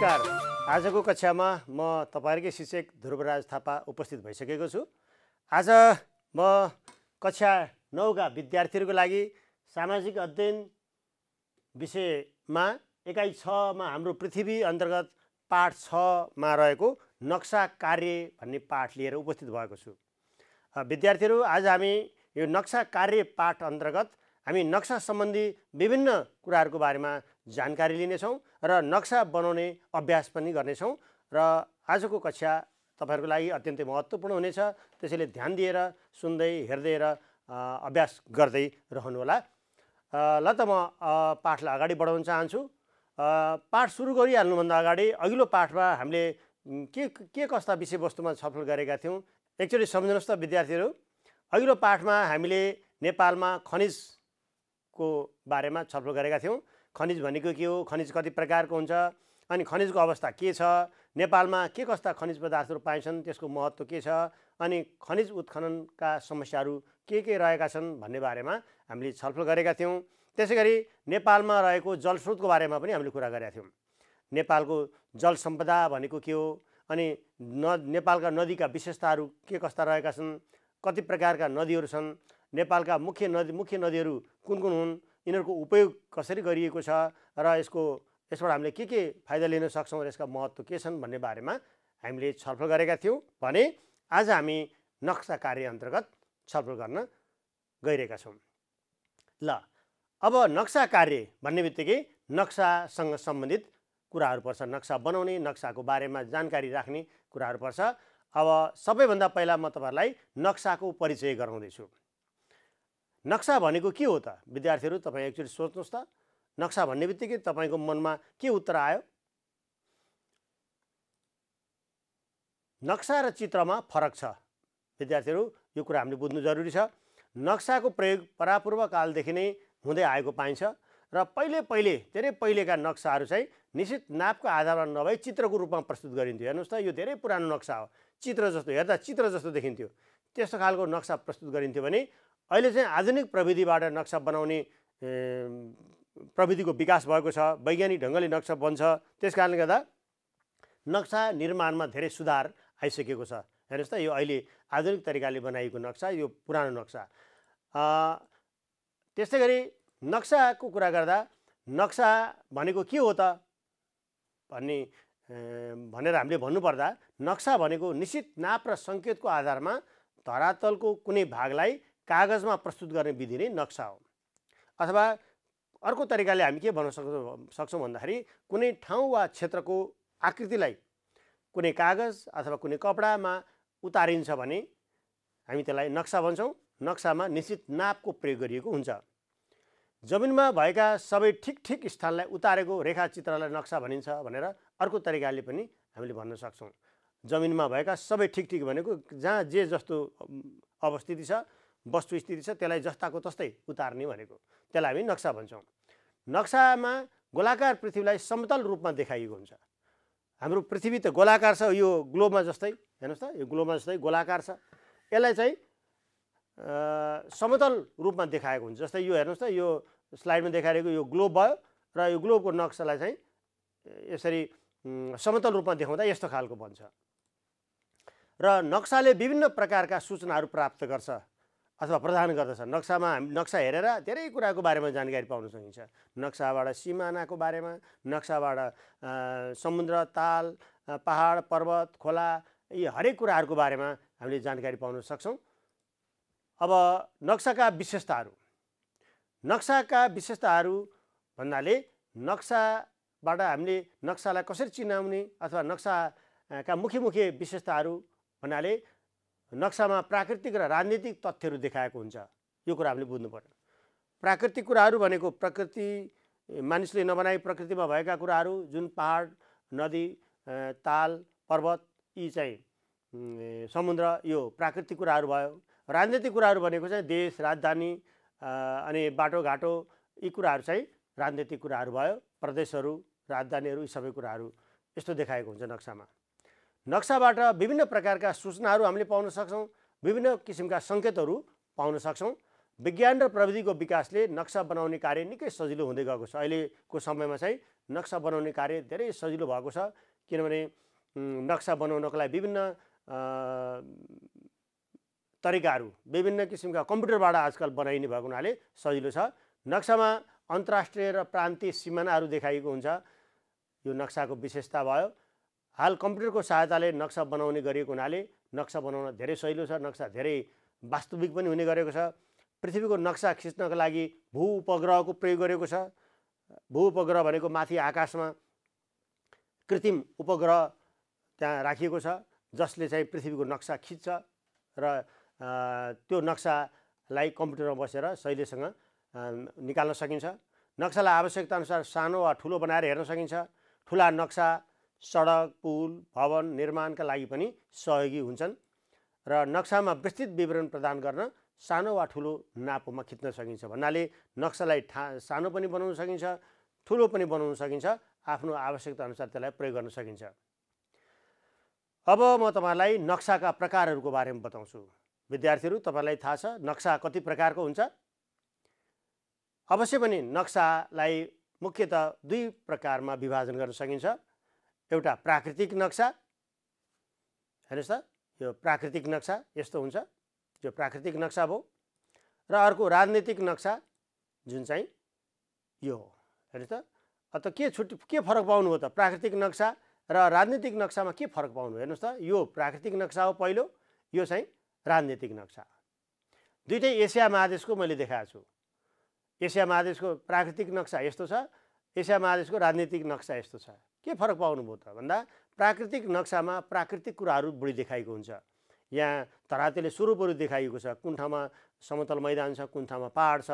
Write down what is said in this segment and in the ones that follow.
नमस्कार। आजको कक्षामा म तपाईँहरूकै शिक्षक ध्रुवराज थापा उपस्थित भइसकेको छु। आज म कक्षा नौका विद्यार्थीहरूको लागि सामाजिक अध्ययन विषयमा एकाइ छमा हाम्रो पृथ्वी अन्तर्गत पाठ छमा रहेको नक्सा कार्य भन्ने पाठ लिएर उपस्थित भएको छु। विद्यार्थीहरू आज हामी यो नक्सा कार्य पाठ अन्तर्गत हामी नक्सा सम्बन्धी विभिन्न कुराहरूको बारेमा जानकारी लिनेछौँ र नक्सा बनाउने अभ्यास पनि गर्नेछौँ र आजको कक्षा तपाईँहरूको लागि अत्यन्तै महत्त्वपूर्ण हुनेछ। त्यसैले ध्यान दिएर सुन्दै हेर्दै र अभ्यास गर्दै रहनुहोला। ल त म पाठलाई अगाडि बढाउन चाहन्छु। पाठ सुरु गरिहाल्नुभन्दा अगाडि अघिल्लो पाठमा हामीले के के कस्ता विषयवस्तुमा छलफल गरेका थियौँ एकचोटि सम्झिनुहोस् त विद्यार्थीहरू। अघिल्लो पाठमा हामीले नेपालमा खनिजको बारेमा छलफल गरेका थियौँ। खनिज भनेको के हो? खनिज कति प्रकारको हुन्छ? अनि खनिजको अवस्था के छ? नेपालमा के कस्ता खनिज पदार्थहरू पाइन्छन्? त्यसको महत्त्व के छ? अनि खनिज उत्खननका समस्याहरू के के रहेका छन् भन्ने बारेमा हामीले छलफल गरेका थियौँ। त्यसै गरी नेपालमा रहेको जलस्रोतको बारेमा पनि हामीले कुरा गरेका थियौँ। नेपालको जल सम्पदा भनेको के हो? अनि न नेपालका नदीका विशेषताहरू के कस्ता रहेका छन्? कति प्रकारका नदीहरू छन्? नेपालका मुख्य नदी मुख्य नदीहरू कुन कुन हुन्? यिनीहरूको उपयोग कसरी गरिएको छ र यसको यसबाट हामीले के के फाइदा लिन सक्छौँ र यसका महत्त्व के छन् भन्ने बारेमा हामीले छलफल गरेका थियौँ भने आज हामी नक्सा कार्य अन्तर्गत छलफल गर्न गइरहेका छौँ। ल अब नक्सा कार्य भन्ने बित्तिकै नक्सासँग सम्बन्धित कुराहरू पर्छ। नक्सा बनाउने नक्साको बारेमा जानकारी राख्ने कुराहरू पर्छ। अब सबैभन्दा पहिला म तपाईँहरूलाई नक्साको परिचय गराउँदैछु। नक्सा भनेको के हो त? विद्यार्थीहरू तपाईँ एकचोटि सोच्नुहोस् त। नक्सा भन्ने बित्तिकै तपाईँको मनमा के उत्तर आयो? नक्सा र चित्रमा फरक छ। विद्यार्थीहरू यो कुरा हामीले बुझ्नु जरुरी छ। नक्साको प्रयोग परापूर्व कालदेखि नै हुँदै आएको पाइन्छ र पहिले पहिले धेरै पहिलेका नक्साहरू चाहिँ निश्चित नापको आधारमा नभई चित्रको रूपमा प्रस्तुत गरिन्थ्यो। हेर्नुहोस् त यो धेरै पुरानो नक्सा हो। चित्र जस्तो हेर्दा चित्र जस्तो देखिन्थ्यो। त्यस्तो खालको नक्सा प्रस्तुत गरिन्थ्यो भने अहिले चाहिँ आधुनिक प्रविधिबाट नक्सा बनाउने प्रविधिको विकास भएको छ वैज्ञानिक ढङ्गले नक्सा बन्छ। त्यस कारणले गर्दा नक्सा निर्माणमा धेरै सुधार आइसकेको छ। हेर्नुहोस् त यो अहिले आधुनिक तरिकाले बनाइएको नक्सा यो पुरानो नक्सा। त्यस्तै गरी नक्साको कुरा गर्दा नक्सा भनेको के हो त भन्ने भनेर हामीले भन्नुपर्दा नक्सा भनेको निश्चित नाप र सङ्केतको आधारमा धरातलको कुनै भागलाई कागजमा प्रस्तुत गर्ने विधि नै नक्सा हो। अथवा अर्को तरिकाले हामी के भन्न सक्छौँ सक्छौँ भन्दाखेरि कुनै ठाउँ वा क्षेत्रको आकृतिलाई कुनै कागज अथवा कुनै कपडामा उतारिन्छ भने हामी त्यसलाई नक्सा भन्छौँ। नक्सामा निश्चित नापको प्रयोग गरिएको हुन्छ। जमिनमा भएका सबै ठिक ठिक स्थानलाई उतारेको रेखाचित्रलाई नक्सा भनिन्छ भनेर अर्को तरिकाले पनि हामीले भन्न सक्छौँ। जमिनमा भएका सबै ठिक ठिक भनेको जहाँ जे जस्तो अवस्थिति छ वस्तुस्थिति छ त्यसलाई जस्ताको तस्तै उतार्ने भनेको। त्यसलाई हामी नक्सा भन्छौँ। नक्सामा गोलाकार पृथ्वीलाई समतल रूपमा देखाइएको हुन्छ। हाम्रो पृथ्वी त गोलाकार छ यो ग्लोबमा जस्तै हेर्नुहोस् त यो ग्लोबमा जस्तै गोलाकार छ। यसलाई चाहिँ समतल रूपमा देखाएको हुन्छ। जस्तै यो हेर्नुहोस् त यो स्लाइडमा देखाइरहेको यो ग्लोब भयो र यो ग्लोबको नक्सालाई चाहिँ यसरी समतल रूपमा देखाउँदा यस्तो खालको बन्छ। र नक्साले विभिन्न प्रकारका सूचनाहरू प्राप्त गर्छ। अथवा प्रदान गर्दछ। नक्सामा हामी नक्सा हेरेर धेरै कुराको बारेमा जानकारी पाउन सकिन्छ। नक्साबाट सिमानाको बारेमा नक्साबाट समुद्र ताल पहाड पर्वत खोला यी हरेक कुराहरूको बारेमा हामीले जानकारी पाउन सक्छौँ। अब नक्साका विशेषताहरू। नक्साका विशेषताहरू भन्नाले नक्साबाट हामीले नक्सालाई कसरी चिनाउने अथवा नक्साका मुख्य मुख्य विशेषताहरू भन्नाले नक्सामा प्राकृतिक र राजनीतिक तथ्यहरू देखाएको हुन्छ। यो कुरा हामीले बुझ्नु पर्यो। प्राकृतिक कुराहरू भनेको प्रकृति मानिसले नबनाई प्रकृतिमा भएका कुराहरू जुन पहाड नदी ताल पर्वत यी चाहिँ समुद्र यो प्राकृतिक कुराहरू भयो। राजनीतिक कुराहरू भनेको चाहिँ देश राजधानी अनि बाटोघाटो यी कुराहरू चाहिँ राजनीतिक कुराहरू भयो। प्रदेशहरू राजधानीहरू यी सबै कुराहरू। यस्तो देखाएको हुन्छ नक्सामा। नक्साबाट विभिन्न प्रकारका सूचनाहरू हामीले पाउन सक्छौँ विभिन्न किसिमका सङ्केतहरू पाउन सक्छौँ। विज्ञान र प्रविधिको विकासले नक्सा बनाउने कार्य निकै सजिलो हुँदै गएको छ। अहिलेको समयमा चाहिँ नक्सा बनाउने कार्य धेरै सजिलो भएको छ किनभने नक्सा बनाउनको लागि विभिन्न तरिकाहरू विभिन्न किसिमका कम्प्युटरबाट आजकल बनाइने भएको हुनाले सजिलो छ। नक्सामा अन्तर्राष्ट्रिय र प्रान्तीय सिमानाहरू देखाइएको हुन्छ। यो नक्साको विशेषता भयो। हाल कम्प्युटरको सहायताले नक्सा बनाउने गरिएको हुनाले नक्सा बनाउन धेरै सजिलो छ नक्सा धेरै वास्तविक पनि हुने गरेको छ। पृथ्वीको नक्सा खिच्नको लागि भू उपग्रहको प्रयोग गरेको छ। भू उपग्रह भनेको माथि आकाशमा कृत्रिम उपग्रह त्यहाँ राखिएको छ जसले चाहिँ पृथ्वीको नक्सा खिच्छ र त्यो नक्सालाई कम्प्युटरमा बसेर शैलीसँग निकाल्न सकिन्छ। नक्सालाई आवश्यकता अनुसार सानो वा ठुलो बनाएर हेर्न सकिन्छ। ठुला नक्सा सडक पुल भवन निर्माणका लागि पनि सहयोगी हुन्छन् र नक्सामा विस्तृत विवरण प्रदान गर्न सानो वा ठुलो नापोमा खिच्न सकिन्छ। भन्नाले नक्सालाई ठा सानो पनि बनाउन सकिन्छ ठुलो पनि बनाउन सकिन्छ आफ्नो आवश्यकता अनुसार त्यसलाई प्रयोग गर्न सकिन्छ। अब म तपाईँहरूलाई नक्साका प्रकारहरूको बारेमा बताउँछु। विद्यार्थीहरू तपाईँलाई थाहा छ नक्सा कति प्रकारको हुन्छ? अवश्य पनि नक्सालाई मुख्यत दुई प्रकारमा विभाजन गर्न सकिन्छ। एउटा प्राकृतिक नक्सा। हेर्नुहोस् त यो प्राकृतिक नक्सा यस्तो हुन्छ। यो प्राकृतिक नक्सा भयो। र अर्को राजनीतिक नक्सा जुन चाहिँ यो हो। हेर्नुहोस् त अन्त के छुट्टी के फरक पाउनु हो त? प्राकृतिक नक्सा र राजनीतिक नक्सामा के फरक पाउनु हेर्नुहोस् त यो प्राकृतिक नक्सा हो पहिलो यो चाहिँ राजनीतिक नक्सा। दुइटै एसिया महादेशको मैले देखाएको छु। एसिया महादेशको प्राकृतिक नक्सा यस्तो छ एसिया महादेशको राजनीतिक नक्सा यस्तो छ। के फरक पाउनुभयो त? भन्दा प्राकृतिक नक्सामा प्राकृतिक कुराहरू बढी देखाइएको हुन्छ। यहाँ धरातेले स्वरूपहरू देखाइएको छ। कुन ठाउँमा समतल मैदान छ कुन ठाउँमा पाहाड छ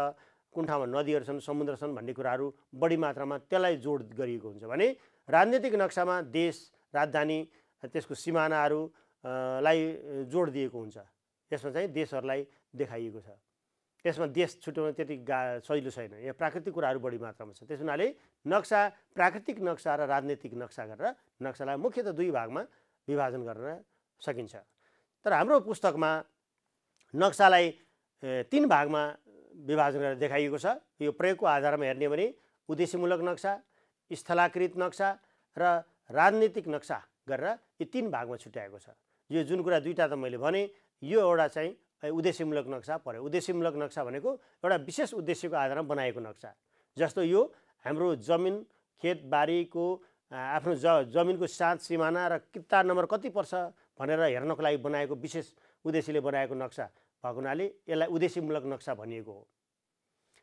कुन ठाउँमा नदीहरू छन् समुद्र छन् भन्ने कुराहरू बढी मात्रामा त्यसलाई जोड गरिएको हुन्छ भने राजनीतिक नक्सामा देश राजधानी त्यसको सिमानाहरूलाई जोड दिएको हुन्छ। यसमा चाहिँ देशहरूलाई देखाइएको छ। यसमा देश छुट्याउन त्यति गा सजिलो छैन। यहाँ प्राकृतिक कुराहरू बढी मात्रामा छ। त्यस हुनाले नक्सा प्राकृतिक नक्सा र राजनैतिक नक्सा गरेर नक्सालाई मुख्यतः दुई भागमा विभाजन गर्न सकिन्छ। तर हाम्रो पुस्तकमा नक्सालाई तिन भागमा विभाजन गरेर देखाइएको छ। यो प्रयोगको आधारमा हेर्ने भने उद्देश्यमूलक नक्सा स्थलाकृत नक्सा र राजनीतिक नक्सा गरेर यी तिन भागमा छुट्याएको छ। यो जुन कुरा दुईवटा त मैले भने यो एउटा चाहिँ उद्देश्यमूलक नक्सा पऱ्यो। उद्देश्यमूलक नक्सा भनेको एउटा विशेष उद्देश्यको आधारमा बनाएको नक्सा। जस्तो यो हाम्रो जमिन खेतबारीको आफ्नो ज जमिनको साथ सिमाना र किता नम्बर कति पर्छ भनेर हेर्नको लागि बनाएको विशेष उद्देश्यले बनाएको नक्सा भएको हुनाले यसलाई उद्देश्यमूलक नक्सा भनिएको हो।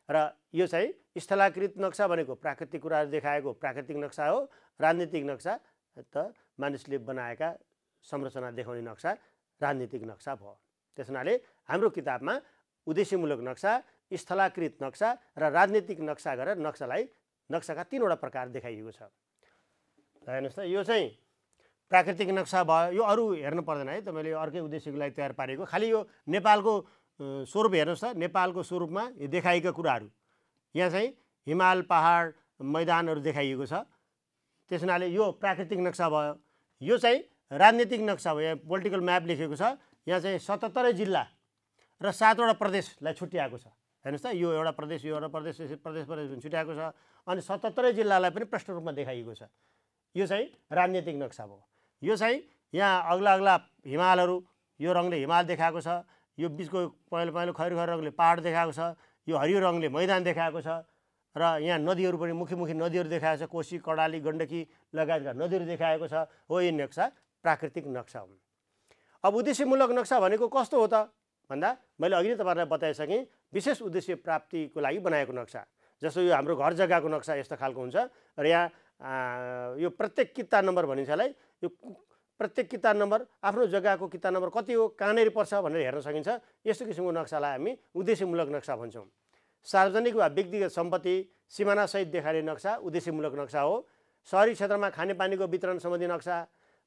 र यो चाहिँ स्थलाकृत नक्सा भनेको प्राकृतिक कुराहरू देखाएको प्राकृतिक नक्सा हो राजनीतिक नक्सा त मानिसले बनाएका संरचना देखाउने नक्सा राजनीतिक नक्सा भयो। त्यस हुनाले हाम्रो किताबमा उद्देश्यमूलक नक्सा स्थलाकृत नक्सा र राजनीतिक नक्सा गरेर नक्सालाई नक्साका तिनवटा प्रकार देखाइएको छ। हेर्नुहोस् त यो चाहिँ प्राकृतिक नक्सा भयो यो अरू हेर्नु पर्दैन है त मैले अर्कै उद्देश्यको लागि तयार पारेको। खालि यो नेपालको स्वरूप हेर्नुहोस् त नेपालको स्वरूपमा देखाइएका कुराहरू। यहाँ चाहिँ हिमाल पहाड मैदानहरू देखाइएको छ। त्यस हुनाले यो प्राकृतिक नक्सा भयो। यो चाहिँ राजनीतिक नक्सा भयो यहाँ पोलिटिकल म्याप लेखेको छ। यहाँ चाहिँ सतहत्तरै जिल्ला र सातवटा प्रदेशलाई छुट्याएको छ। हेर्नुहोस् त यो एउटा प्रदेश यो एउटा प्रदेश प्रदेश प्रदेश छुट्याएको छ अनि सतहत्तरै जिल्लालाई पनि प्रष्ट रूपमा देखाइएको छ। यो चाहिँ राजनीतिक नक्सा भयो। यो चाहिँ यहाँ अग्ला अग्ला हिमालहरू यो रङले हिमाल देखाएको छ यो बिचको पहेँलो पहेँलो खैरो खैरो रङले पहाड देखाएको छ यो हरियो रङले मैदान देखाएको छ र यहाँ नदीहरू पनि मुखी मुखी नदीहरू देखाएको छ कोशी कडाली गण्डकी लगायतका नदीहरू देखाएको छ। हो यो नक्सा प्राकृतिक नक्सा हुन्। अब उद्देश्यमूलक नक्सा भनेको कस्तो हो त? भन्दा मैले अघि नै तपाईँहरूलाई बताइसकेँ विशेष उद्देश्य प्राप्तिको लागि बनाएको नक्सा। जस्तो यो हाम्रो घर जग्गाको नक्सा यस्तो खालको हुन्छ। र यहाँ यो प्रत्येक किता नम्बर भनिन्छलाई यो प्रत्येक किता नम्बर आफ्नो जग्गाको किता नम्बर कति हो कहाँनिर पर्छ भनेर हेर्न सकिन्छ। यस्तो किसिमको नक्सालाई हामी उद्देश्यमूलक नक्सा भन्छौँ। सार्वजनिक वा व्यक्तिगत सम्पत्ति सिमानासहित देखाउने नक्सा उद्देश्यमूलक नक्सा हो। सहरी क्षेत्रमा खानेपानीको वितरण सम्बन्धी नक्सा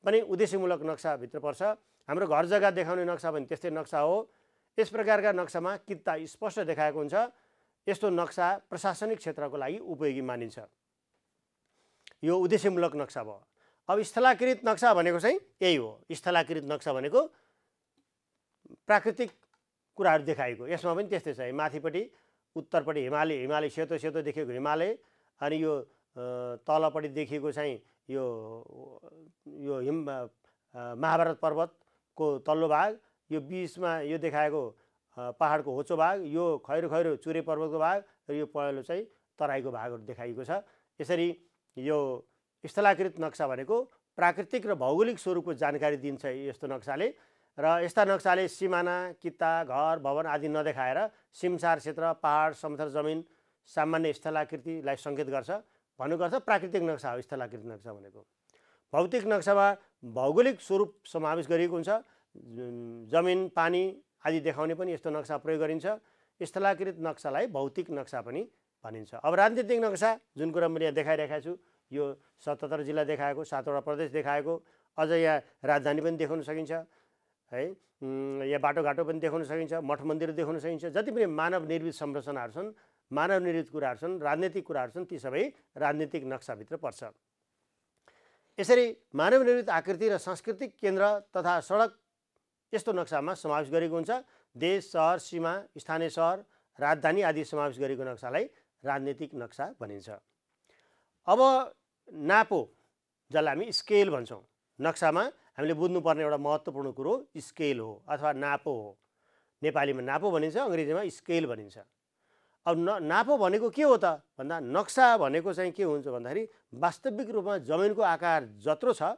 पनि उद्देश्यमूलक नक्साभित्र पर्छ। हाम्रो घर जग्गा देखाउने नक्सा पनि त्यस्तै नक्सा हो। यस प्रकारका नक्सामा किता स्पष्ट देखाएको हुन्छ। यस्तो नक्सा प्रशासनिक क्षेत्रको लागि उपयोगी मानिन्छ। यो उद्देश्यमूलक नक्सा भयो। अब स्थलाकृत नक्सा भनेको चाहिँ यही हो। स्थलाकृत नक्सा भनेको प्राकृतिक कुराहरू देखाएको। यसमा पनि त्यस्तै छ। माथिपट्टि उत्तरपट्टि हिमाली हिमाली सेतो सेतो देखेको हिमालय अनि यो तलपट्टि देखिएको चाहिँ यो यो हिम महाभारत पर्वतको तल्लो भाग यो बिचमा यो देखाएको पहाडको होचो भाग यो खैरो खैरो चुरे पर्वतको भाग र यो पहेँलो चाहिँ तराईको भागहरू देखाइएको छ। यसरी यो स्थलाकृत नक्सा भनेको प्राकृतिक र भौगोलिक स्वरूपको जानकारी दिन्छ यस्तो नक्साले र यस्ता नक्साले सिमाना किता घर भवन आदि नदेखाएर सिमसार क्षेत्र पहाड समथर जमिन सामान्य स्थलाकृतिलाई सङ्केत गर्छ। भन्नुको अर्थ प्राकृतिक नक्सा हो स्थलाकृत नक्सा भनेको। भौतिक नक्सामा भौगोलिक स्वरूप समावेश गरिएको हुन्छ। जमिन पानी आदि देखाउने पनि यस्तो नक्सा प्रयोग गरिन्छ। स्थलाकृत नक्सालाई भौतिक नक्सा पनि भनिन्छ। अब राजनीतिक नक्सा जुन कुरा मैले यहाँ देखाइरहेको छु यो सतहत्तर जिल्ला देखाएको सातवटा प्रदेश देखाएको अझ यहाँ राजधानी पनि देखाउन सकिन्छ है यहाँ बाटोघाटो पनि देखाउन सकिन्छ मठ मन्दिर देखाउन सकिन्छ जति पनि मानव निर्मित संरचनाहरू छन् मानव निर्मित कुराहरू छन् राजनैतिक कुराहरू छन् ती सबै राजनीतिक नक्साभित्र पर्छ। यसरी मानव निर्मित आकृति र सांस्कृतिक केन्द्र तथा सडक यस्तो नक्सामा समावेश गरेको हुन्छ। देश सहर सीमा स्थानीय सहर राजधानी आदि समावेश गरेको नक्सालाई राजनीतिक नक्सा भनिन्छ। अब नापो जसलाई हामी स्केल भन्छौँ नक्सामा हामीले बुझ्नुपर्ने एउटा महत्त्वपूर्ण कुरो स्केल हो अथवा नापो हो। नेपालीमा नापो भनिन्छ अङ्ग्रेजीमा स्केल भनिन्छ। अब न नापो भनेको के हो त? भन्दा नक्सा भनेको चाहिँ के हुन्छ भन्दाखेरि वास्तविक रूपमा जमिनको आकार जत्रो छ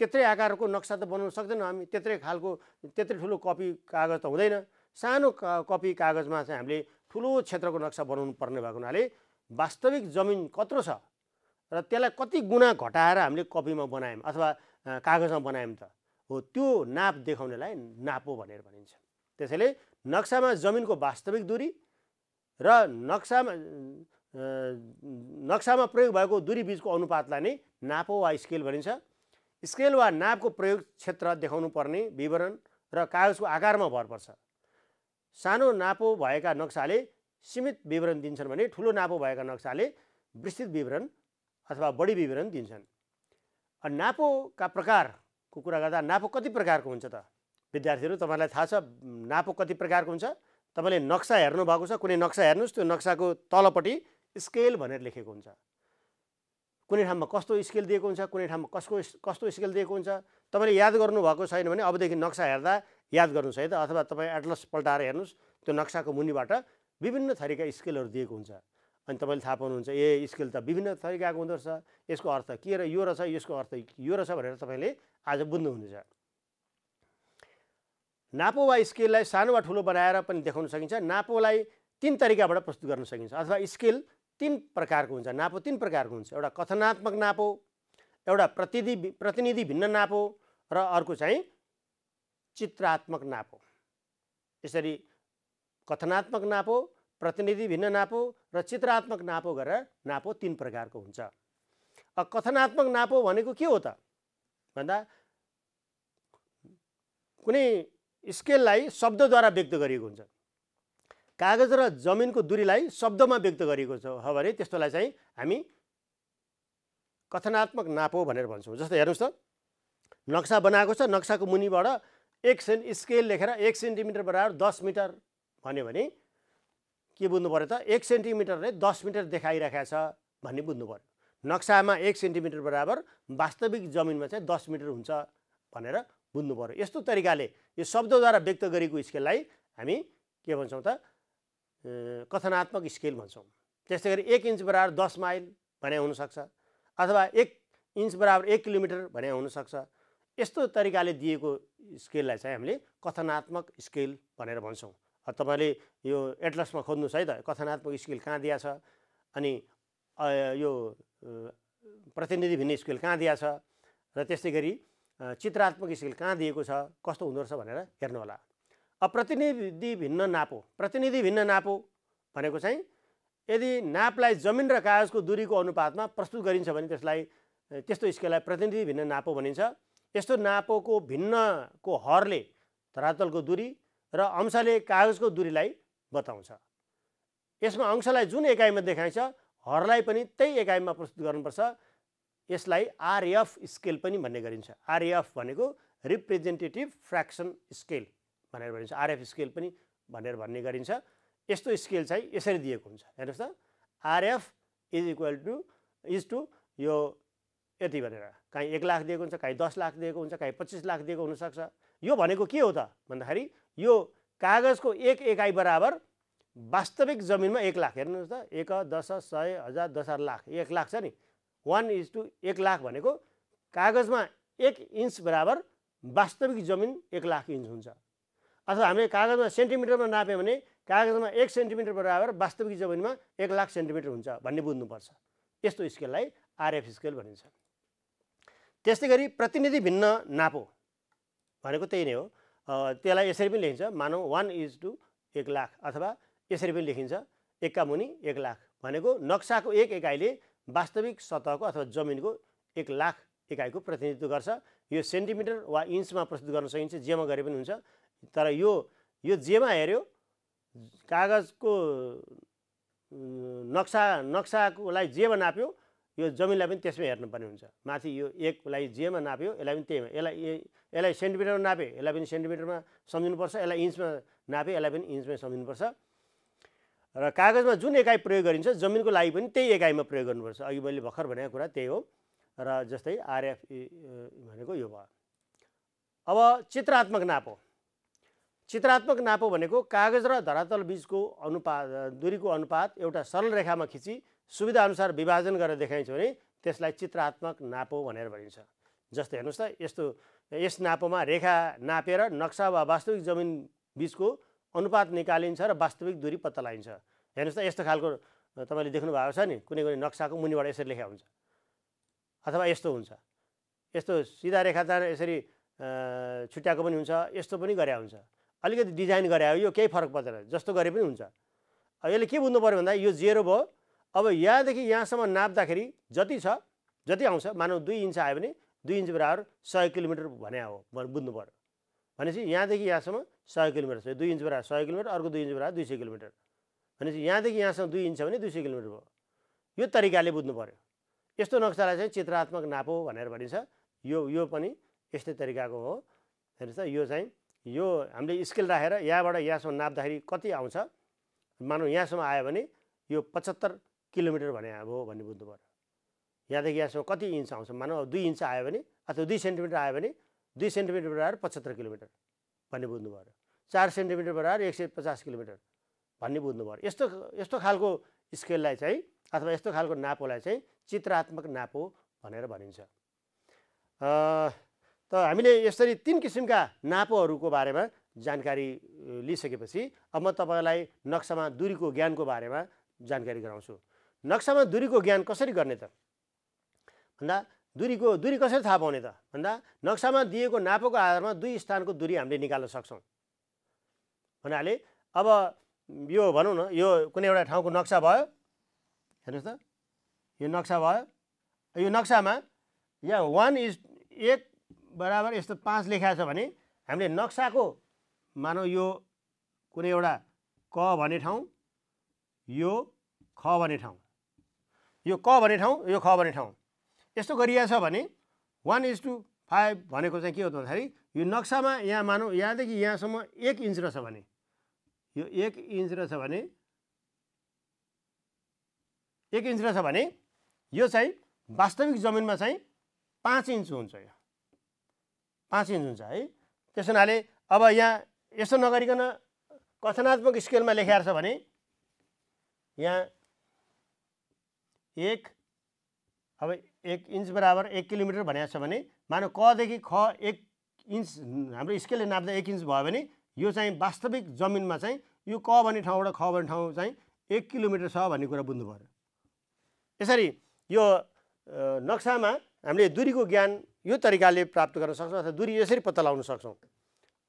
त्यत्रै आकारको नक्सा त बनाउन सक्दैनौँ हामी त्यत्रै खालको त्यत्रै ठुलो कपी कागज त हुँदैन। सानो कपी कागजमा चाहिँ हामीले ठुलो क्षेत्रको नक्सा बनाउनु पर्ने भएको हुनाले वास्तविक जमिन कत्रो छ र त्यसलाई कति गुणा घटाएर हामीले कपीमा बनायौँ अथवा कागजमा बनायौँ त हो त्यो नाप देखाउनेलाई नापो भनेर भनिन्छ। त्यसैले नक्सामा जमिनको वास्तविक दूरी र नक्सामा नक्सामा प्रयोग भएको दूरी बिचको अनुपातलाई नै नापो वा स्केल भनिन्छ। स्केल वा नापको प्रयोग क्षेत्र देखाउनु पर्ने विवरण र कागजको आकारमा भर पर्छ। सानो नापो भएका नक्साले सीमित विवरण दिन्छन् भने ठुलो नापो भएका नक्साले विस्तृत विवरण अथवा बढी विवरण दिन्छन्। नापोका प्रकारको कुरा गर्दा नापो कति प्रकारको हुन्छ त? विद्यार्थीहरू तपाईँलाई थाहा छ नापो कति प्रकारको हुन्छ? तपाईँले नक्सा हेर्नुभएको छ कुनै नक्सा हेर्नुहोस् त्यो नक्साको तलपट्टि स्केल भनेर लेखेको हुन्छ। कुनै ठाउँमा कस्तो स्केल दिएको हुन्छ कुनै ठाउँमा कसको कस्तो स्केल दिएको हुन्छ तपाईँले याद गर्नुभएको छैन भने अबदेखि नक्सा हेर्दा याद गर्नुहोस् है त अथवा तपाईँ एटलस पल्टाएर हेर्नुहोस् त्यो नक्साको मुनिबाट विभिन्न थरीका स्केलहरू दिएको हुन्छ। अनि तपाईँले थाहा पाउनुहुन्छ ए स्केल त विभिन्न तरिकाको हुँदो रहेछ यसको अर्थ के र यो रहेछ यसको अर्थ यो रहेछ भनेर तपाईँले आज बुझ्नुहुनेछ। नापो वा स्केललाई सानो वा ठुलो बनाएर पनि देखाउन सकिन्छ। नापोलाई तिन तरिकाबाट प्रस्तुत गर्न सकिन्छ। अथवा स्केल तिन प्रकारको हुन्छ। नापो तिन प्रकारको हुन्छ। एउटा कथनात्मक नापो एउटा प्रतिनिधि प्रतिनिधि भिन्न नापो र अर्को चाहिँ चित्रात्मक नापो। यसरी कथनात्मक नापो प्रतिनिधि भिन्न नापो र चित्रात्मक नापो गरेर नापो तिन प्रकारको हुन्छ। कथनात्मक नापो भनेको के हो त? भन्दा कुनै स्केललाई शब्दद्वारा व्यक्त गरिएको हुन्छ। कागज र जमिनको दूरीलाई शब्दमा व्यक्त गरिएको छ भने त्यस्तोलाई चाहिँ हामी कथनात्मक नापो भनेर भन्छौँ। जस्तो हेर्नुहोस् त नक्सा बनाएको छ नक्साको मुनिबाट एक सेन् स्केल लेखेर एक सेन्टिमिटर बराबर दस मिटर भन्यो भने के बुझ्नु पऱ्यो त? एक सेन्टिमिटरले दस मिटर देखाइरहेको छ भन्ने बुझ्नु पऱ्यो नक्सामा एक सेन्टिमिटर बराबर वास्तविक जमिनमा चाहिँ दस मिटर हुन्छ भनेर बुझ्नु पऱ्यो यस्तो तरिकाले यो शब्दद्वारा व्यक्त गरेको स्केललाई हामी के भन्छौँ त कथनात्मक स्केल भन्छौँ। त्यस्तै गरी एक इन्च बराबर दस माइल भने हुनसक्छ अथवा एक इन्च बराबर एक किलोमिटर भने हुनसक्छ। यस्तो तरिकाले दिएको स्केललाई चाहिँ हामीले कथनात्मक स्केल भनेर भन्छौँ। तपाईँले यो एटलसमा खोज्नुहोस् है त कथनात्मक स्केल कहाँ छ अनि यो प्रतिनिधि भिन्न स्केल कहाँ छ र त्यस्तै गरी चित्रात्मक स्केल कहाँ दिएको छ कस्तो हुँदो रहेछ भनेर हेर्नुहोला अब प्रतिनिधि भिन्न नापो प्रतिनिधि भिन्न नापो भनेको चाहिँ यदि नापलाई जमिन र कागजको दूरीको अनुपातमा प्रस्तुत गरिन्छ भने त्यसलाई त्यस्तो स्केललाई प्रतिनिधि भिन्न नापो भनिन्छ। यस्तो नापोको भिन्नको हरले धरातलको दूरी र अंशले कागजको दूरीलाई बताउँछ। यसमा अंशलाई जुन एकाइमा देखाइन्छ हरलाई पनि त्यही एकाइमा प्रस्तुत गर्नुपर्छ। यसलाई आरएफ स्केल पनि भन्ने गरिन्छ। आरएफ भनेको रिप्रेजेन्टेटिभ फ्रेक्सन स्केल भनेर भनिन्छ। आरएफ स्केल पनि भनेर भन्ने गरिन्छ। यस्तो स्केल चाहिँ यसरी दिएको हुन्छ। हेर्नुहोस् त। RF is equal to is to यो यति भनेर। काहीँ एक लाख दिएको हुन्छ काहीँ दस लाख दिएको हुन्छ काहीँ पच्चिस लाख दिएको हुनसक्छ। यो भनेको के हो त? भन्दाखेरि यो कागजको एक एकाइ बराबर वास्तविक जमिनमा एक लाख। हेर्नुहोस् त। एक दस सय हजार दस हजार लाख। एक लाख छ नि। वान इज टु एक लाख भनेको कागजमा एक इन्च बराबर वास्तविक जमिन एक लाख इन्च हुन्छ। अथवा हामीले कागजमा सेन्टिमिटरमा नाप्यौँ भने कागजमा एक सेन्टिमिटर बराबर वास्तविक जमिनमा एक लाख सेन्टिमिटर हुन्छ भन्ने बुझ्नुपर्छ। यस्तो स्केललाई आरएफ स्केल भनिन्छ। त्यस्तै गरी प्रतिनिधि भिन्न नापो भनेको त्यही नै हो। त्यसलाई यसरी पनि लेखिन्छ मानौ वान इज टु एक लाख अथवा यसरी पनि लेखिन्छ एकका मुनि एक लाख भनेको नक्साको एक एकाइले वास्तविक सतहको अथवा जमिनको एक लाख एकाइको प्रतिनिधित्व गर्छ। यो सेन्टिमिटर वा इन्चमा प्रस्तुत गर्न सकिन्छ जेमा गरे पनि हुन्छ। तर यो यो जेमा हेऱ्यो कागजको नक्सा नक्साकोलाई जेमा नाप्यो यो जमिनलाई पनि त्यसमै हेर्नुपर्ने हुन्छ। माथि यो एकलाई जेमा नाप्यो यसलाई पनि त्यहीमा यसलाई यसलाई सेन्टिमिटरमा नाप्यो यसलाई पनि सेन्टिमिटरमा सम्झिनुपर्छ यसलाई इन्चमा नाप्यो यसलाई पनि इन्चमै सम्झिनुपर्छ। र कागजमा जुन एकाइ प्रयोग गरिन्छ जमिनको लागि पनि त्यही एकाइमा प्रयोग गर्नुपर्छ। अघि मैले भर्खर भनेको कुरा त्यही हो। र जस्तै आरएफ भनेको यो भयो। अब चित्रात्मक नापो। चित्रात्मक नापो भनेको कागज र धरातल बिचको अनुपात दुरीको अनुपात एउटा सरल रेखामा खिची सुविधाअनुसार विभाजन गरेर देखाइन्छ भने त्यसलाई चित्रात्मक नापो भनेर भनिन्छ। जस्तै हेर्नुहोस् त यस्तो यस नापोमा रेखा नापेर नक्सा वा वास्तविक जमिन बिचको अनुपात निकालिन्छ र वास्तविक दूरी पत्ता लगाइन्छ। हेर्नुहोस् त यस्तो खालको तपाईँले देख्नु भएको छ नि कुनै कुनै नक्साको मुनिबाट यसरी लेखा हुन्छ। अथवा यस्तो हुन्छ। यस्तो सिधा रेखा त यसरी छुट्याएको पनि हुन्छ यस्तो पनि गरे हुन्छ। अलिकति डिजाइन गरे यो केही फरक पर्दैन जस्तो गरे पनि हुन्छ। यसले के बुझ्नु पऱ्यो भन्दा यो जेरो भयो। अब यहाँदेखि यहाँसम्म नाप्दाखेरि जति छ जति आउँछ मानव दुई इन्च आयो भने दुई इन्च बराबर सय किलोमिटर भने हो बुझ्नु पऱ्यो भनेपछि यहाँदेखि यहाँसम्म सय किलोमिटर छ। दुई इन्च बराबर सय किलोमिटर अर्को दुई इन्च बराबर दुई सय किलोमिटर। भनेपछि यहाँदेखि यहाँसम्म दुई इन्च भने दुई सय किलोमिटर भयो। यो तरिकाले बुझ्नु पऱ्यो यस्तो नक्सालाई चाहिँ चित्रात्मक नापो भनेर भनिन्छ। यो यो पनि यस्तै तरिकाको हो। हेर्नुहोस् त यो चाहिँ यो हामीले स्केल राखेर यहाँबाट यहाँसम्म नाप्दाखेरि कति आउँछ? मानौँ यहाँसम्म आयो भने यो पचहत्तर किलोमिटर भने अब भन्ने बुझ्नु पऱ्यो यहाँदेखि यहाँसम्म कति इन्च आउँछ? मानौँ दुई इन्च आयो भने अथवा दुई सेन्टिमिटर आयो भने दुई सेन्टिमिटर बराबर पचहत्तर किलोमिटर भन्ने बुझ्नु पऱ्यो चार सेन्टिमिटर बराबर एक सय पचास किलोमिटर भन्ने बुझ्नु पऱ्यो यस्तो यस्तो खालको स्केललाई चाहिँ अथवा यस्तो खालको नापोलाई चाहिँ चित्रात्मक नापो भनेर भनिन्छ। त हामीले यसरी तिन किसिमका नापोहरूको बारेमा जानकारी लिइसकेपछि अब म तपाईँलाई नक्सामा दुरीको ज्ञानको बारेमा जानकारी गराउँछु। नक्सामा दुरीको ज्ञान कसरी गर्ने त? भन्दा दुरीको दुरी कसरी थाहा पाउने त? भन्दा नक्सामा दिएको नापोको आधारमा दुई स्थानको दुरी हामीले निकाल्न सक्छौँ। भन्नाले अब यो भनौँ न यो कुनै एउटा ठाउँको नक्सा भयो हेर्नुहोस् त यो नक्सा भयो यो नक्सामा यहाँ वान इज एक बराबर यस्तो पाँच लेखाएको छ भने हामीले नक्साको मानौ यो कुनै एउटा क भन्ने ठाउँ यो ख भन्ने ठाउँ यो क भन्ने ठाउँ यो ख भन्ने ठाउँ यस्तो गरिएको छ भने वान इज टू फाइभ भनेको चाहिँ के हो भन्दाखेरि यो नक्सामा यहाँ मानौँ यहाँदेखि यहाँसम्म एक इन्च रहेछ भने यो एक इन्च रहेछ भने एक इन्च रहेछ भने यो चाहिँ वास्तविक जमिनमा चाहिँ पाँच इन्च हुन्छ यो। पाँच इन्च हुन्छ है। त्यस हुनाले अब यहाँ यसो नगरिकन कथनात्मक स्केलमा लेखाएर छ भने यहाँ एक अब एक इन्च बराबर एक किलोमिटर भनेको छ भने मानव कदेखि ख एक इन्च हाम्रो स्केलले नाप्दा एक इन्च भयो भने यो चाहिँ वास्तविक जमिनमा चाहिँ यो क भन्ने ठाउँबाट ख भन्ने ठाउँ चाहिँ एक किलोमिटर छ भन्ने कुरा बुझ्नु पऱ्यो यसरी यो नक्सामा हामीले दुरीको ज्ञान यो तरिकाले प्राप्त गर्न सक्छौँ अथवा दुरी यसरी पत्ता लगाउन सक्छौँ।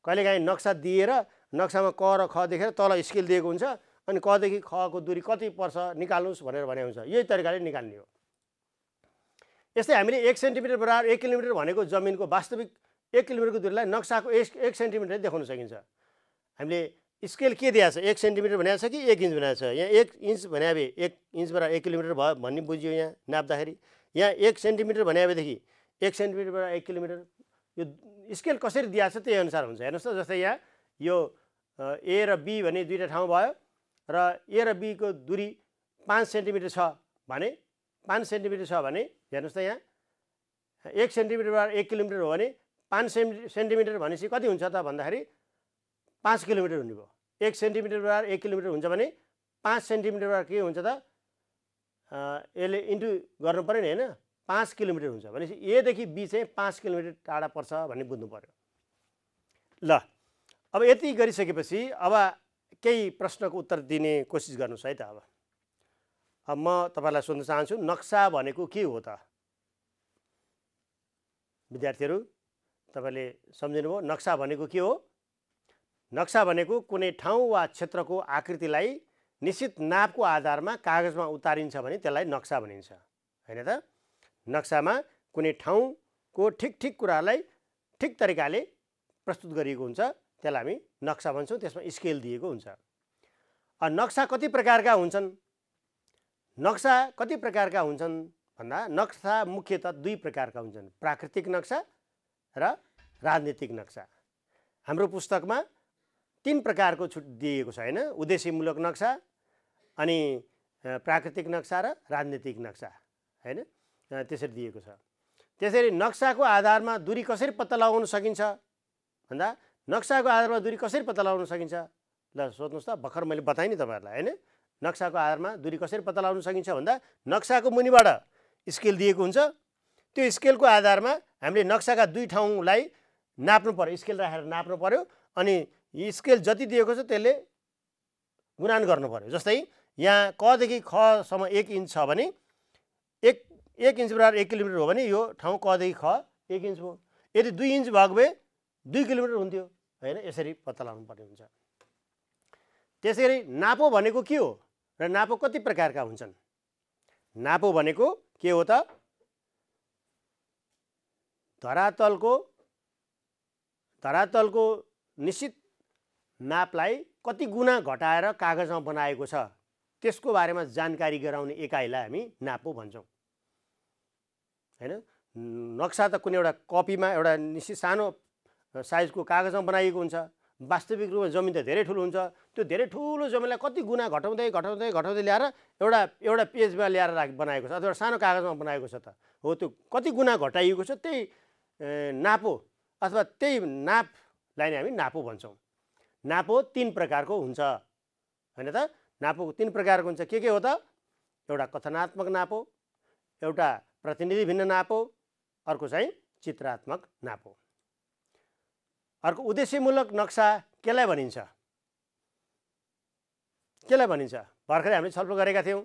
कहिलेकाहीँ नक्सा दिएर नक्सामा क र ख देखेर तल स्केल दिएको हुन्छ अनि कदेखि खको दुरी कति पर्छ निकाल्नुहोस् भनेर भने हुन्छ। यही तरिकाले निकाल्ने हो। यस्तै हामीले एक सेन्टिमिटर बराबर एक किलोमिटर भनेको जमिनको वास्तविक एक किलोमिटरको दुरीलाई नक्साको एक एक सेन्टिमिटर देखाउन सकिन्छ। हामीले स्केल के दिएको छ? एक सेन्टिमिटर भनेको छ कि एक इन्च भनेको छ? यहाँ एक इन्च भने भए एक इन्चबाट एक किलोमिटर भयो भन्ने बुझ्यो यहाँ नाप्दाखेरि। यहाँ एक सेन्टिमिटर भने भएदेखि एक सेन्टिमिटरबाट एक किलोमिटर यो स्केल कसरी दिएको छ त्यही अनुसार हुन्छ। हेर्नुहोस् त जस्तै यहाँ यो ए र बी भन्ने दुईवटा ठाउँ भयो र ए र बीको दुरी पाँच सेन्टिमिटर छ भने पाँच सेन्टिमिटर छ भने हेर्नुहोस् त यहाँ। एक सेन्टिमिटरबाट एक किलोमिटर हो भने पाँच सेन्टि सेन्टिमिटर भनेपछि कति हुन्छ त भन्दाखेरि पाँच किलोमिटर हुने भयो। एक सेन्टिमिटरबाट एक किलोमिटर हुन्छ भने पाँच सेन्टिमिटरबाट के हुन्छ त? यसले इन्टु गर्नु पऱ्यो नि होइन? पाँच किलोमिटर हुन्छ। भनेपछि एदेखि बी चाहिँ पाँच किलोमिटर टाढा पर्छ भन्ने बुझ्नु पऱ्यो। ल अब यति गरिसकेपछि अब केही प्रश्नको उत्तर दिने कोसिस गर्नुहोस् है त अब। म तपाईँलाई सोध्न चाहन्छु नक्सा भनेको के हो त? विद्यार्थीहरू तपाईँले सम्झिनुभयो नक्सा भनेको के हो? नक्सा भनेको कुनै ठाउँ वा क्षेत्रको आकृतिलाई निश्चित नापको आधारमा कागजमा उतारिन्छ भने त्यसलाई नक्सा भनिन्छ होइन त? नक्सामा कुनै ठाउँको ठिक ठिक कुरालाई ठिक तरिकाले प्रस्तुत गरिएको हुन्छ त्यसलाई हामी नक्सा भन्छौँ त्यसमा स्केल दिएको हुन्छ। नक्सा कति प्रकारका हुन्छन्? नक्सा कति प्रकारका हुन्छन् भन्दा नक्सा मुख्यत दुई प्रकारका हुन्छन् प्राकृतिक नक्सा र राजनीतिक नक्सा। हाम्रो पुस्तकमा तिन प्रकारको छुट दिएको छ होइन उद्देश्यमूलक नक्सा अनि प्राकृतिक नक्सा र राजनीतिक नक्सा होइन? त्यसरी दिएको छ। त्यसरी नक्साको आधारमा दुरी कसरी पत्ता लगाउन सकिन्छ? भन्दा नक्साको आधारमा दुरी कसरी पत्ता लगाउन सकिन्छ? ल सोध्नुहोस् त भर्खर मैले बताएँ नि तपाईँहरूलाई होइन? नक्साको आधारमा दुरी कसरी पत्ता लगाउन सकिन्छ भन्दा नक्साको मुनिबाट स्केल दिएको हुन्छ। त्यो स्केलको आधारमा हामीले नक्साका दुई ठाउँलाई नाप्नु पऱ्यो स्केल राखेर नाप्नु पऱ्यो अनि स्केल जति दिएको छ त्यसले गुणान गर्नु पऱ्यो जस्तै यहाँ कदेखि खसम्म एक इन्च छ भने एक एक इन्च बराबर एक किलोमिटर हो भने यो ठाउँ कदेखि ख एक इन्च भयो। यदि दुई इन्च भएको भए दुई किलोमिटर हुन्थ्यो होइन यसरी पत्ता लगाउनु पर्ने हुन्छ। त्यसै गरी नापो भनेको के हो? र नापो कति प्रकारका हुन्छन्? नापो भनेको के हो त? धरातलको धरातलको निश्चित नापलाई कति गुणा घटाएर कागजमा बनाएको छ? त्यसको बारेमा जानकारी गराउने एकाइलाई हामी नापो भन्छौँ। होइन? नक्सा त कुनै एउटा कपीमा एउटा निश्चित सानो साइजको कागजमा बनाइएको हुन्छ। वास्तविक रूपमा जमिन त धेरै ठुलो हुन्छ। त्यो धेरै ठुलो जमिनलाई कति गुणा घटाउँदै घटाउँदै घटाउँदै ल्याएर एउटा एउटा पेजमा ल्याएर राख बनाएको छ अथवा सानो कागजमा बनाएको छ त। हो त्यो कति गुणा घटाइएको छ त्यही नापो अथवा त्यही नापलाई नै हामी नापो भन्छौँ। नापो तिन प्रकारको हुन्छ। होइन त? नापो तिन प्रकारको हुन्छ। के के हो त? एउटा कथनात्मक नापो एउटा प्रतिनिधि भिन्न नापो अर्को चाहिँ चित्रात्मक नापो। अर्को उद्देश्यमूलक नक्सा केलाई भनिन्छ? केलाई भनिन्छ? भर्खरै हामीले छलफल गरेका थियौँ।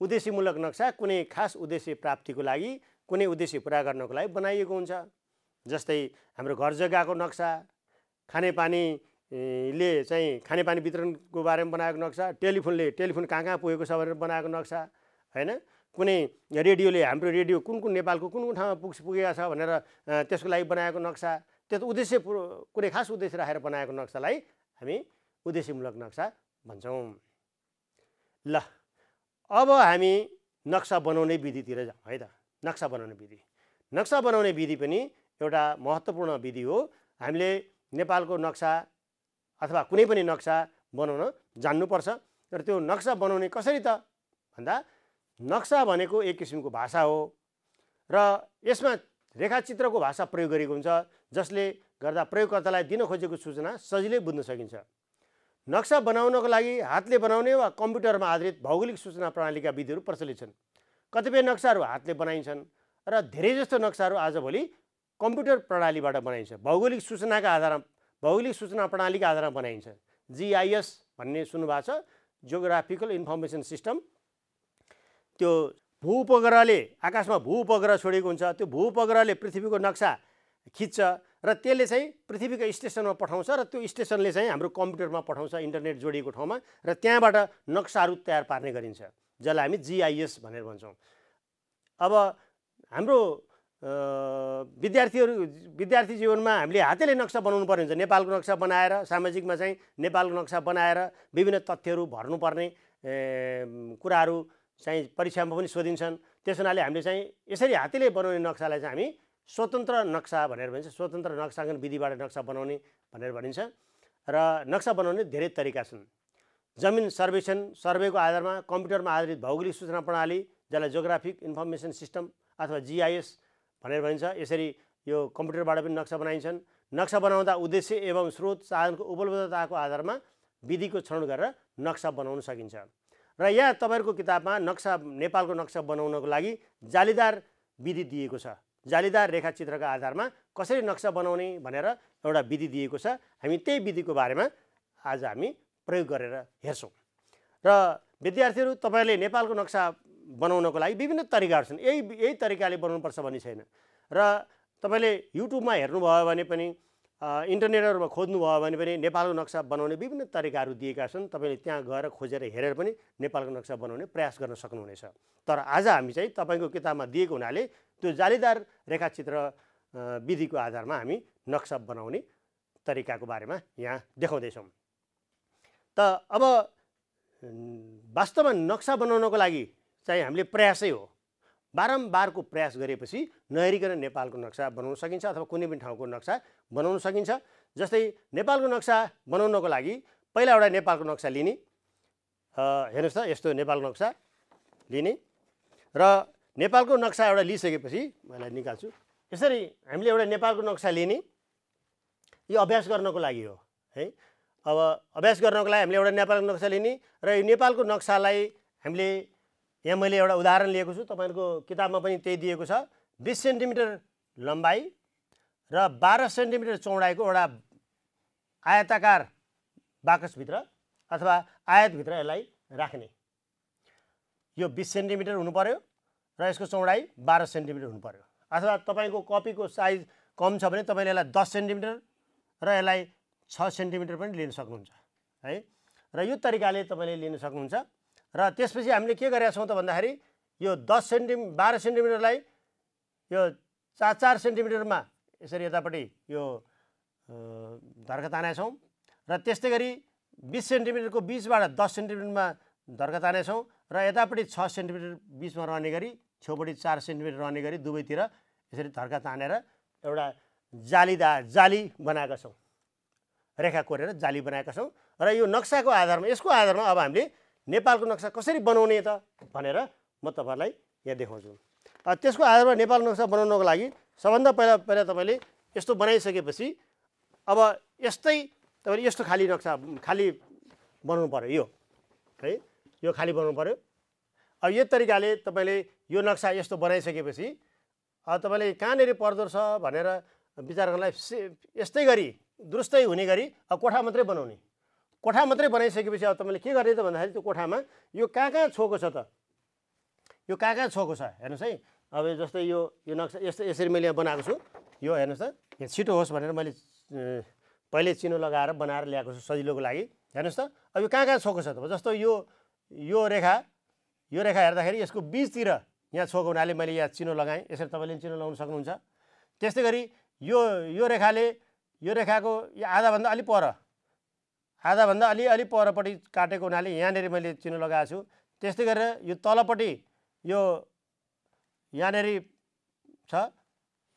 उद्देश्यमूलक नक्सा कुनै खास उद्देश्य प्राप्तिको लागि कुनै उद्देश्य पुरा गर्नको लागि बनाइएको हुन्छ। जस्तै हाम्रो घर जग्गाको नक्सा खानेपानीले चाहिँ खानेपानी वितरणको बारेमा बनाएको नक्सा टेलिफोनले टेलिफोन कहाँ कहाँ पुगेको छ भनेर बनाएको नक्सा होइन? कुनै रेडियोले हाम्रो रेडियो कुन कुन नेपालको कुन कुन ठाउँमा पुग्छ पुगेका छ भनेर त्यसको लागि बनाएको नक्सा। त्यो त उद्देश्य कुनै खास उद्देश्य राखेर बनाएको नक्सालाई हामी उद्देश्यमूलक नक्सा भन्छौँ। ल अब हामी नक्सा बनाउने विधितिर जाउँ है त? नक्सा बनाउने विधि। नक्सा बनाउने विधि पनि एउटा महत्त्वपूर्ण विधि हो। हामीले नेपालको नक्सा अथवा कुनै पनि नक्सा बनाउन जान्नुपर्छ र त्यो नक्सा बनाउने कसरी त? भन्दा नक्सा भनेको एक किसिमको भाषा हो र यसमा रेखाचित्रको भाषा प्रयोग गरेको हुन्छ जसले गर्दा प्रयोगकर्तालाई दिन खोजेको सूचना सजिलै बुझ्न सकिन्छ। नक्सा बनाउनको लागि हातले बनाउने वा कम्प्युटरमा आधारित भौगोलिक सूचना प्रणालीका विधिहरू प्रचलित छन्। कतिपय नक्साहरू हातले बनाइन्छन् र धेरै जस्तो नक्साहरू आजभोलि कम्प्युटर प्रणालीबाट बनाइन्छ। भौगोलिक सूचनाका आधारमा भौगोलिक सूचना प्रणालीका आधारमा बनाइन्छ। जिआइएस भन्ने सुन्नुभएको छ जियोग्राफिकल इन्फर्मेसन सिस्टम त्यो भू उपग्रहले आकाशमा भू उपग्रह छोडेको हुन्छ। त्यो भू उपग्रहले पृथ्वीको नक्सा खिच्छ र त्यसले चाहिँ पृथ्वीको स्टेसनमा पठाउँछ र त्यो स्टेसनले चाहिँ हाम्रो कम्प्युटरमा पठाउँछ इन्टरनेट जोडिएको ठाउँमा र त्यहाँबाट नक्साहरू तयार पार्ने गरिन्छ जसलाई हामी जिआइएस भनेर भन्छौँ। अब हाम्रो विद्यार्थीहरू विद्यार्थी जीवनमा हामीले हातैले नक्सा बनाउनु पर्ने हुन्छ। नेपालको नक्सा बनाएर सामाजिकमा चाहिँ नेपालको नक्सा बनाएर विभिन्न तथ्यहरू भर्नुपर्ने कुराहरू चाहिँ परीक्षामा पनि सोधिन्छन्। त्यस हुनाले हामीले चाहिँ यसरी हातैले बनाउने नक्सालाई चाहिँ हामी स्वतन्त्र नक्सा भनेर भनिन्छ। स्वतन्त्र नक्साङ्कन विधिबाट नक्सा बनाउने भनेर भनिन्छ। र नक्सा बनाउने धेरै तरिका छन्। जमिन सर्वेक्षण सर्वेको आधारमा कम्प्युटरमा आधारित भौगोलिक सूचना प्रणाली जसलाई जोग्राफिक इन्फर्मेसन सिस्टम अथवा जिआइएस भनेर भनिन्छ। यसरी यो कम्प्युटरबाट पनि नक्सा बनाइन्छन्। नक्सा बनाउँदा उद्देश्य एवं स्रोत साधनको उपलब्धताको आधारमा विधिको छनौट गरेर नक्सा बनाउन सकिन्छ। र यहाँ तपाईँहरूको किताबमा नक्सा नेपालको नक्सा बनाउनको लागि जालीदार विधि दिएको छ। जालीदार रेखाचित्रका आधारमा कसरी नक्सा बनाउने भनेर एउटा विधि दिएको छ। हामी त्यही विधिको बारेमा आज हामी प्रयोग गरेर हेर्छौँ। र विद्यार्थीहरू तपाईँहरूले नेपालको नक्सा बनाउनको लागि विभिन्न तरिकाहरू छन्। यही यही तरिकाले बनाउनुपर्छ भन्ने छैन। र तपाईँले युट्युबमा हेर्नुभयो भने पनि इन्टरनेटहरूमा खोज्नुभयो भने पनि नेपालको नक्सा बनाउने विभिन्न तरिकाहरू दिएका छन्। तपाईँले त्यहाँ गएर खोजेर हेरेर पनि नेपालको नक्सा बनाउने प्रयास गर्न सक्नुहुनेछ। तर आज हामी चाहिँ तपाईँको किताबमा दिएको हुनाले त्यो जालीदार रेखाचित्र विधिको आधारमा हामी नक्सा बनाउने तरिकाको बारेमा यहाँ देखाउँदैछौँ। त अब वास्तवमा नक्सा बनाउनको लागि चाहिँ हामीले प्रयासै हो। बारम्बारको प्रयास गरेपछि नहेरिकन नेपालको नक्सा बनाउन सकिन्छ अथवा कुनै पनि ठाउँको नक्सा बनाउन सकिन्छ। जस्तै नेपालको नक्सा बनाउनको लागि पहिला एउटा नेपालको नक्सा लिने हेर्नुहोस् त यस्तो नेपालको नक्सा लिने र नेपालको नक्सा एउटा लिइसकेपछि मैले निकाल्छु। यसरी हामीले एउटा नेपालको नक्सा लिने यो अभ्यास गर्नको लागि हो है। अब अभ्यास गर्नको लागि हामीले एउटा नेपालको नक्सा लिने र यो नेपालको नक्सालाई हामीले यहाँ मैले एउटा उदाहरण लिएको छु तपाईँहरूको किताबमा पनि त्यही दिएको छ। बिस सेन्टिमिटर लम्बाइ र बाह्र सेन्टिमिटर चौडाइको एउटा आयताकार बाकसभित्र अथवा आयतभित्र यसलाई राख्ने। यो बिस सेन्टिमिटर हुनु पऱ्यो र यसको चौडाइ बाह्र सेन्टिमिटर हुनु पऱ्यो अथवा तपाईँको कपीको साइज कम छ भने तपाईँले यसलाई दस सेन्टिमिटर र यसलाई छ सेन्टिमिटर पनि लिन सक्नुहुन्छ है? र यो तरिकाले तपाईँले लिन सक्नुहुन्छ। र त्यसपछि हामीले के गरेका छौँ त भन्दाखेरि यो दस सेन्टि बाह्र सेन्टिमिटरलाई यो चार चार सेन्टिमिटरमा यसरी यतापट्टि यो धर्का तानेका छौँ र त्यस्तै गरी बिस सेन्टिमिटरको बिचबाट दस सेन्टिमिटरमा धर्का तानेछौँ र यतापट्टि छ सेन्टिमिटर बिचमा रहने गरी छेउपट्टि चार सेन्टिमिटर रहने गरी दुवैतिर यसरी धर्का तानेर एउटा जालीदार जाली बनाएका छौँ। रेखा कोरेर जाली बनाएका छौँ र यो नक्साको आधारमा यसको आधारमा अब हामीले नेपालको नक्सा कसरी बनाउने त भनेर म तपाईँहरूलाई यहाँ देखाउँछु। त्यसको आधारमा नेपाल नक्सा बनाउनको लागि सबभन्दा पहिला पहिला तपाईँले यस्तो बनाइसकेपछि अब यस्तै तपाईँले यस्तो खाली नक्सा खाली बनाउनु पऱ्यो यो है यो खाली बनाउनु पऱ्यो अब यो तरिकाले तपाईँले यो नक्सा यस्तो बनाइसकेपछि अब तपाईँले कहाँनिर पर्दो रहेछ भनेर विचार गर्नलाई यस्तै गरी दुरुस्तै हुने गरी अब कोठा मात्रै बनाउने। कोठा मात्रै बनाइसकेपछि अब तपाईँले के गर्ने त भन्दाखेरि त्यो कोठामा यो कहाँ कहाँ छोएको छ त? यो कहाँ कहाँ छोएको छ? हेर्नुहोस् है अब जस्तै यो यो नक्सा यस्तो यसरी मैले यहाँ बनाएको छु। यो हेर्नुहोस् त यहाँ छिटो होस् भनेर मैले पहिले चिनो लगाएर बनाएर ल्याएको छु सजिलोको लागि। हेर्नुहोस् त अब यो कहाँ कहाँ छोएको छ त? जस्तो यो यो रेखा यो रेखा हेर्दाखेरि यसको बिचतिर यहाँ छोएको हुनाले मैले यहाँ चिनो लगाएँ। यसरी तपाईँले चिनो लगाउन सक्नुहुन्छ। त्यस्तै गरी यो यो रेखाले यो रेखाको यो आधाभन्दा अलिक पर आधाभन्दा अलि अलि परपट्टि काटेको हुनाले यहाँनिर मैले चिनो लगाएको छु। त्यस्तै गरेर यो तलपट्टि यो यहाँनिर छ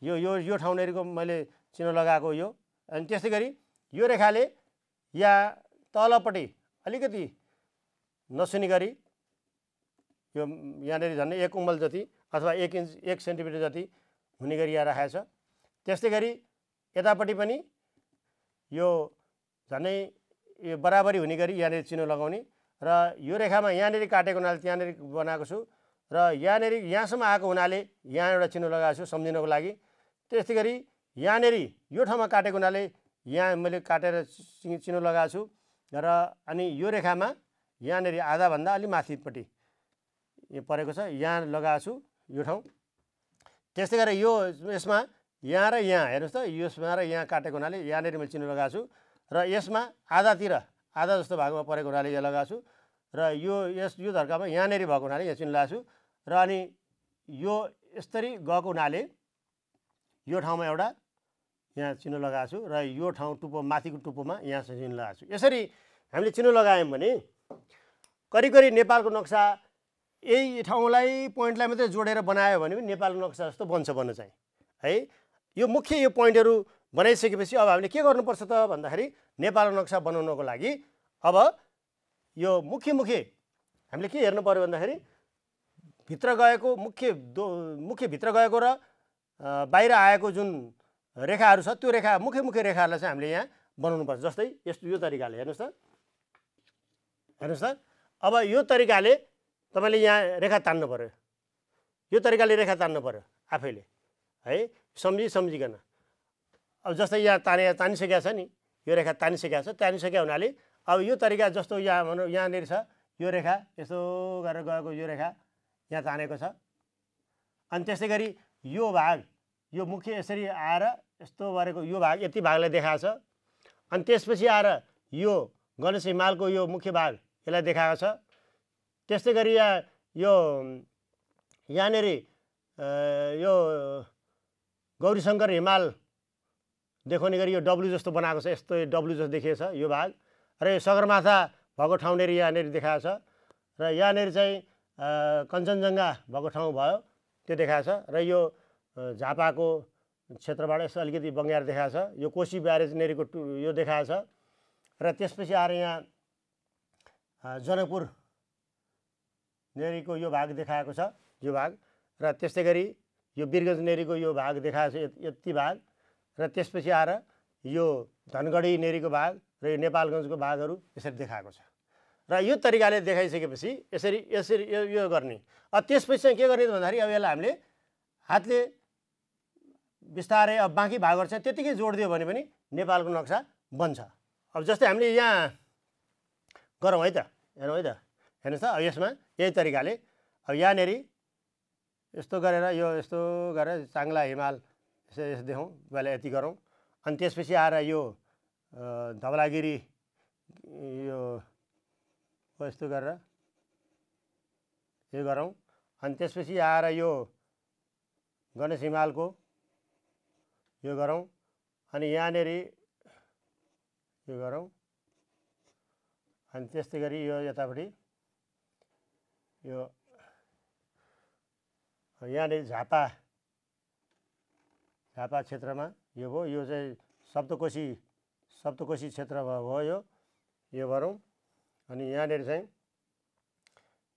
यो यो यो ठाउँनेरिको मैले चिनो लगाएको यो। अनि त्यस्तै गरी यो रेखाले यहाँ तलपट्टि अलिकति नसुनी गरी यो यहाँनिर झन्डै एक उमल जति अथवा एक इन्च एक सेन्टिमिटर जति हुने गरी यहाँ राखेको छ। त्यस्तै गरी यतापट्टि पनि यो झन्डै यो बराबरी हुने गरी यहाँनिर चिनो लगाउने र यो रेखामा यहाँनिर काटेको हुनाले त्यहाँनिर बनाएको छु र यहाँनिर यहाँसम्म आएको हुनाले यहाँ एउटा चिनो लगाएको छु सम्झिनको लागि। त्यस्तै गरी यहाँनिर यो ठाउँमा काटेको हुनाले यहाँ मैले काटेर चिनो लगाएको छु र अनि यो रेखामा यहाँनिर आधाभन्दा अलि माथिपट्टि परेको छ यहाँ लगाएको छु यो ठाउँ। त्यस्तै गरेर यो यसमा यहाँ र यहाँ हेर्नुहोस् त यसमा र यहाँ काटेको हुनाले यहाँनिर मैले चिनो लगाएको छु। र यसमा आधातिर आधा जस्तो भागमा परेको हुनाले यहाँ लगाएको छु। र यो यस यो धर्कामा यहाँनिर भएको हुनाले यहाँ चिनो लगाएको छु। र अनि यो यसरी गएको हुनाले यो ठाउँमा एउटा यहाँ चिनो लगाएको छु र यो ठाउँ टुप्पो माथिको टुप्पोमा यहाँ चिनो लगाएको छु। यसरी हामीले चिनो लगायौँ भने करिब करिब नेपालको नक्सा यही ठाउँलाई पोइन्टलाई मात्रै जोडेर बनायो भने पनि नेपालको नक्सा जस्तो बन्छ बन्न चाहिँ। है? यो मुख्य यो पोइन्टहरू बनाइसकेपछि अब हामीले के गर्नुपर्छ त भन्दाखेरि नेपालको नक्सा बनाउनको लागि अब यो मुख्य मुख्य हामीले के हेर्नु पऱ्यो भन्दाखेरि भित्र गएको मुख्य दो मुख्य भित्र गएको र बाहिर आएको जुन रेखाहरू छ त्यो रेखा मुख्य मुख्य रेखाहरूलाई चाहिँ हामीले यहाँ बनाउनुपर्छ। जस्तै यस्तो यो तरिकाले हेर्नुहोस् त। हेर्नुहोस् त। अब यो तरिकाले तपाईँले यहाँ रेखा तान्नु पऱ्यो यो तरिकाले रेखा तान्नु पऱ्यो आफैले। है सम्झि सम्झिकन। अब जस्तै यहाँ ताने तानिसकेको छ नि यो रेखा तानिसकेको छ तानिसकेको हुनाले अब यो तरिका जस्तो यहाँ भनौँ यहाँनिर छ यो रेखा यसो गरेर गएको यो रेखा यहाँ तानेको छ। अनि त्यस्तै गरी यो भाग यो मुख्य यसरी आएर यस्तो गरेको यो भाग यति भागलाई देखाएको छ। अनि त्यसपछि आएर यो गणेश हिमालको यो मुख्य भाग यसलाई देखाएको छ। त्यस्तै गरी यहाँ यो यहाँनिर यो गौरीशङ्कर हिमाल देखाउने गरी यो डब्लु जस्तो बनाएको छ यस्तो डब्लु जस्तो देखिएको छ यो भाग। र यो सगरमाथा भएको ठाउँनिर यहाँनिर देखाएको छ। र यहाँनिर चाहिँ कञ्चनजङ्घा भएको ठाउँ भयो त्यो देखाएको छ। र यो झापाको क्षेत्रबाट यसो अलिकति बङ्गाएर देखाएको छ। यो कोसी ब्यारेजनेरिको टु यो देखाएको छ। र त्यसपछि आएर यहाँ जनकपुर नेरीको यो भाग देखाएको छ यो भाग। र त्यस्तै गरी यो बिरगन्ज नेरीको यो भाग देखाएको छ यति भाग। र त्यसपछि आएर यो धनगढी नेरीको भाग र यो नेपालगञ्जको भागहरू यसरी देखाएको छ। र यो तरिकाले देखाइसकेपछि यसरी यसरी यो यो गर्ने। अब त्यसपछि चाहिँ के गर्ने भन्दाखेरि अब यसलाई हामीले हातले बिस्तारै अब बाँकी भागहरू चाहिँ त्यतिकै जोडिदियो भने पनि नेपालको नक्सा बन्छ। अब जस्तै हामीले यहाँ गरौँ है त हेरौँ है त हेर्नुहोस् त अब यसमा यही तरिकाले अब यहाँनिर यस्तो गरेर यो यस्तो गरेर चाङ्ला हिमाल यसो यसो देखाउँ पहिला यति गरौँ अनि त्यसपछि आएर यो धवलागिरी यो यस्तो गरेर यो गरौँ अनि त्यसपछि आएर यो गणेश हिमालको यो गरौँ अनि यहाँनिर यो गरौँ अनि त्यस्तै गरी यो यतापट्टि यो यहाँनिर झापा झापा क्षेत्रमा यो भयो यो चाहिँ सप्तकोशी सप्तकोशी क्षेत्र भयो। यो यो गरौँ अनि यहाँनिर चाहिँ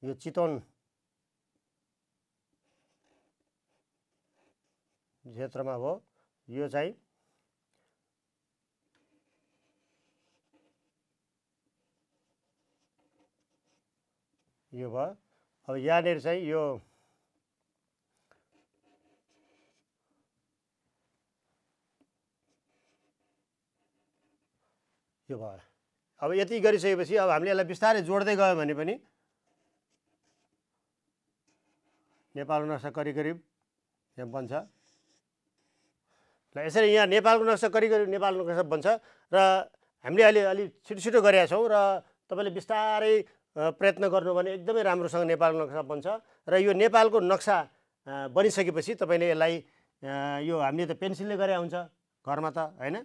यो चितवन क्षेत्रमा भयो यो चाहिँ यो भयो। अब यहाँनिर चाहिँ यो यो भयो अब यति गरिसकेपछि अब हामीले यसलाई बिस्तारै जोड्दै गयो भने पनि नेपालको नक्सा करिब करिब यहाँ बन्छ। ल यसरी यहाँ नेपालको नक्सा करिब करिब नेपालको नक्सा बन्छ र हामीले अहिले अलिक छिटो छिटो गरेका छौँ र तपाईँले बिस्तारै प्रयत्न गर्नु भने एकदमै राम्रोसँग नेपालको नक्सा बन्छ र यो नेपालको नक्सा बनिसकेपछि तपाईँले यसलाई यो हामीले त पेन्सिलले गरे हुन्छ घरमा त होइन?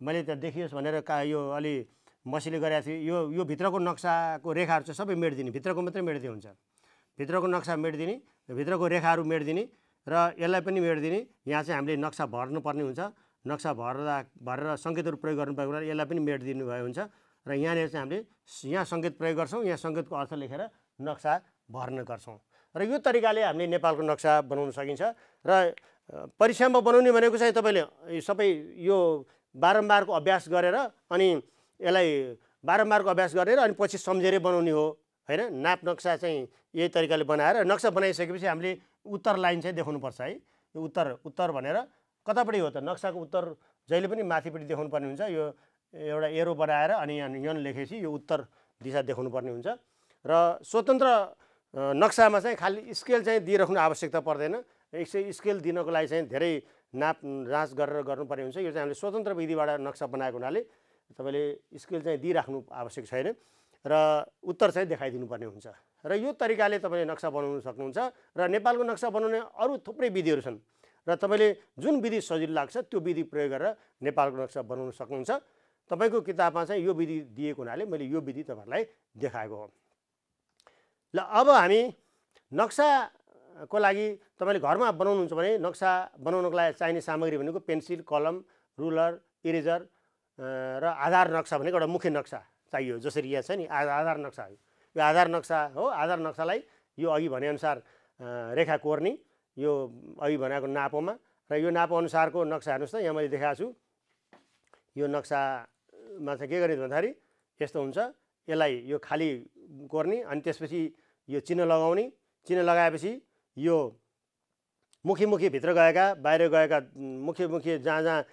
मैले त देखियोस् भनेर का यो अलि मसीले गरेको थिएँ। यो यो भित्रको नक्साको रेखाहरू चाहिँ सबै मेटिदिने। भित्रको मात्रै मेटिदिए हुन्छ। भित्रको नक्सा मेटिदिने भित्रको रेखाहरू मेटिदिने र यसलाई पनि मेटिदिने। यहाँ चाहिँ हामीले नक्सा भर्नुपर्ने हुन्छ। नक्सा भर्दा भरेर सङ्केतहरू प्रयोग गर्नुभएको हुनाले यसलाई पनि मेटिदिनु भयो हुन्छ। र यहाँनिर चाहिँ हामीले यहाँ सङ्केत प्रयोग गर्छौँ। यहाँ सङ्केतको अर्थ लेखेर नक्सा भर्ने गर्छौँ। र यो तरिकाले हामीले नेपालको नक्सा बनाउन सकिन्छ। र परीक्षामा बनाउने भनेको चाहिँ तपाईँले सबै यो बारम्बारको अभ्यास गरेर अनि यसलाई बारम्बारको अभ्यास गरेर अनि पछि सम्झेरै बनाउने हो होइन? नाप नक्सा चाहिँ यही तरिकाले बनाएर नक्सा बनाइसकेपछि हामीले उत्तर लाइन चाहिँ देखाउनुपर्छ है? उत्तर उत्तर भनेर कतापट्टि हो त? नक्साको उत्तर जहिले पनि माथिपट्टि देखाउनु पर्ने हुन्छ। यो एउटा एरो बनाएर अनि यहाँ लेखेपछि यो उत्तर दिशा देखाउनु पर्ने हुन्छ। र स्वतन्त्र नक्सामा चाहिँ खालि स्केल चाहिँ दिइराख्नु आवश्यकता पर्दैन। स्केल दिनको लागि चाहिँ धेरै नाप जाँच गरेर गर्नुपर्ने हुन्छ। यो चाहिँ हामीले स्वतन्त्र विधिबाट नक्सा बनाएको हुनाले तपाईँले स्केल चाहिँ दिइराख्नु आवश्यक छैन र उत्तर चाहिँ देखाइदिनु पर्ने हुन्छ। र यो तरिकाले तपाईँले नक्सा बनाउनु सक्नुहुन्छ र नेपालको नक्सा बनाउने अरू थुप्रै विधिहरू छन्। र तपाईँले जुन विधि सजिलो लाग्छ त्यो विधि प्रयोग गरेर नेपालको नक्सा बनाउन सक्नुहुन्छ। तपाईँको किताबमा चाहिँ यो विधि दिएको हुनाले मैले यो विधि तपाईँहरूलाई देखाएको हो। ल अब हामी नक्सा को लागि तपाईँले घरमा बनाउनुहुन्छ भने नक्सा बनाउनको लागि चाहिने सामग्री भनेको पेन्सिल कलम रुलर इरेजर र आधार नक्सा भनेको एउटा मुख्य नक्सा चाहियो जसरी यहाँ छ नि आधार नक्सा यो आधार नक्सा हो आधार नक्सालाई यो अघि भनेअनुसार रेखा कोर्ने यो अघि भनेको नापोमा र यो नापो अनुसारको नक्सा हेर्नुहोस् त यहाँ मैले देखाएको छु। यो नक्सामा चाहिँ के गर्ने भन्दाखेरि यस्तो हुन्छ यसलाई यो खाली कोर्ने अनि त्यसपछि यो चिन्ह लगाउने चिन्ह लगाएपछि यो मुखी मुखी भित्र गएका बाहिर गएका मुख्य मुख्य जहाँ जहाँ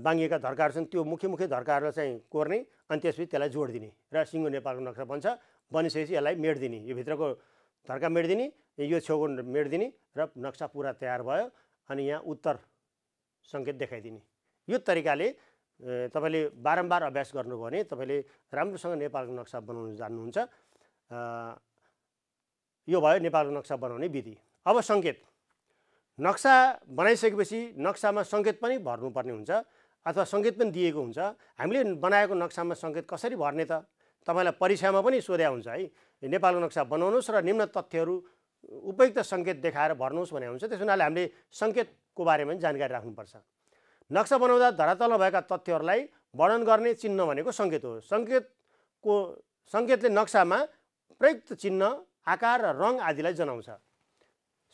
बाङ्गिएका धर्काहरू छन् त्यो मुख्य मुख्य धर्काहरूलाई चाहिँ कोर्ने अनि त्यसपछि त्यसलाई जोडिदिने र सिङ्गो नेपालको नक्सा बन्छ। बनिसकेपछि यसलाई मेटिदिने यो भित्रको धर्का मेटिदिने यो छेउको मेटिदिने र नक्सा पुरा तयार भयो अनि यहाँ उत्तर सङ्केत देखाइदिने। यो तरिकाले तपाईँले बारम्बार अभ्यास गर्नुभयो भने तपाईँले राम्रोसँग नेपालको नक्सा बनाउनु जान्नुहुन्छ। यो भयो नेपालको नक्सा बनाउने विधि। अब सङ्केत। नक्सा बनाइसकेपछि नक्सामा सङ्केत पनि भर्नुपर्ने हुन्छ अथवा सङ्केत पनि दिएको हुन्छ। हामीले बनाएको नक्सामा सङ्केत कसरी भर्ने त? तपाईँलाई परीक्षामा पनि सोध्या हुन्छ है। नेपालको नक्सा बनाउनुहोस् र निम्न तथ्यहरू उपयुक्त सङ्केत देखाएर भर्नुहोस् भने हुन्छ। त्यस हुनाले हामीले सङ्केतको बारेमा पनि जानकारी राख्नुपर्छ। नक्सा बनाउँदा धरातलमा भएका तथ्यहरूलाई वर्णन गर्ने चिन्ह भनेको सङ्केत हो। सङ्केतको सङ्केतले नक्सामा प्रयुक्त चिन्ह आकार र रङ आदिलाई जनाउँछ।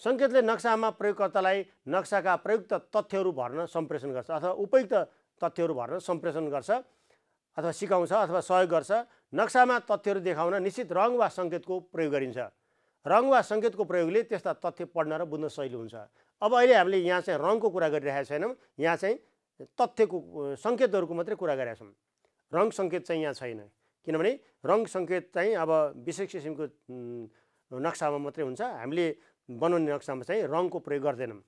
सङ्केतले नक्सामा प्रयोगकर्तालाई नक्साका प्रयुक्त तथ्यहरू भर्न सम्प्रेषण गर्छ अथवा उपयुक्त तथ्यहरू भर्न सम्प्रेषण गर्छ अथवा सिकाउँछ अथवा सहयोग गर्छ। नक्सामा तथ्यहरू देखाउन निश्चित रङ वा सङ्केतको प्रयोग गरिन्छ। रङ वा सङ्केतको प्रयोगले त्यस्ता तथ्य पढ्न र बुझ्न सहिलो हुन्छ। अब अहिले हामीले यहाँ चाहिँ रङको कुरा गरिरहेका छैनौँ। यहाँ चाहिँ तथ्यको सङ्केतहरूको मात्रै कुरा गरेका छौँ। रङ सङ्केत चाहिँ यहाँ छैन। किनभने रङ सङ्केत चाहिँ अब विशेष किसिमको नक्सामा मात्रै हुन्छ। हामीले बनाउने नक्सामा चाहिँ रङको प्रयोग गर्दैनौँ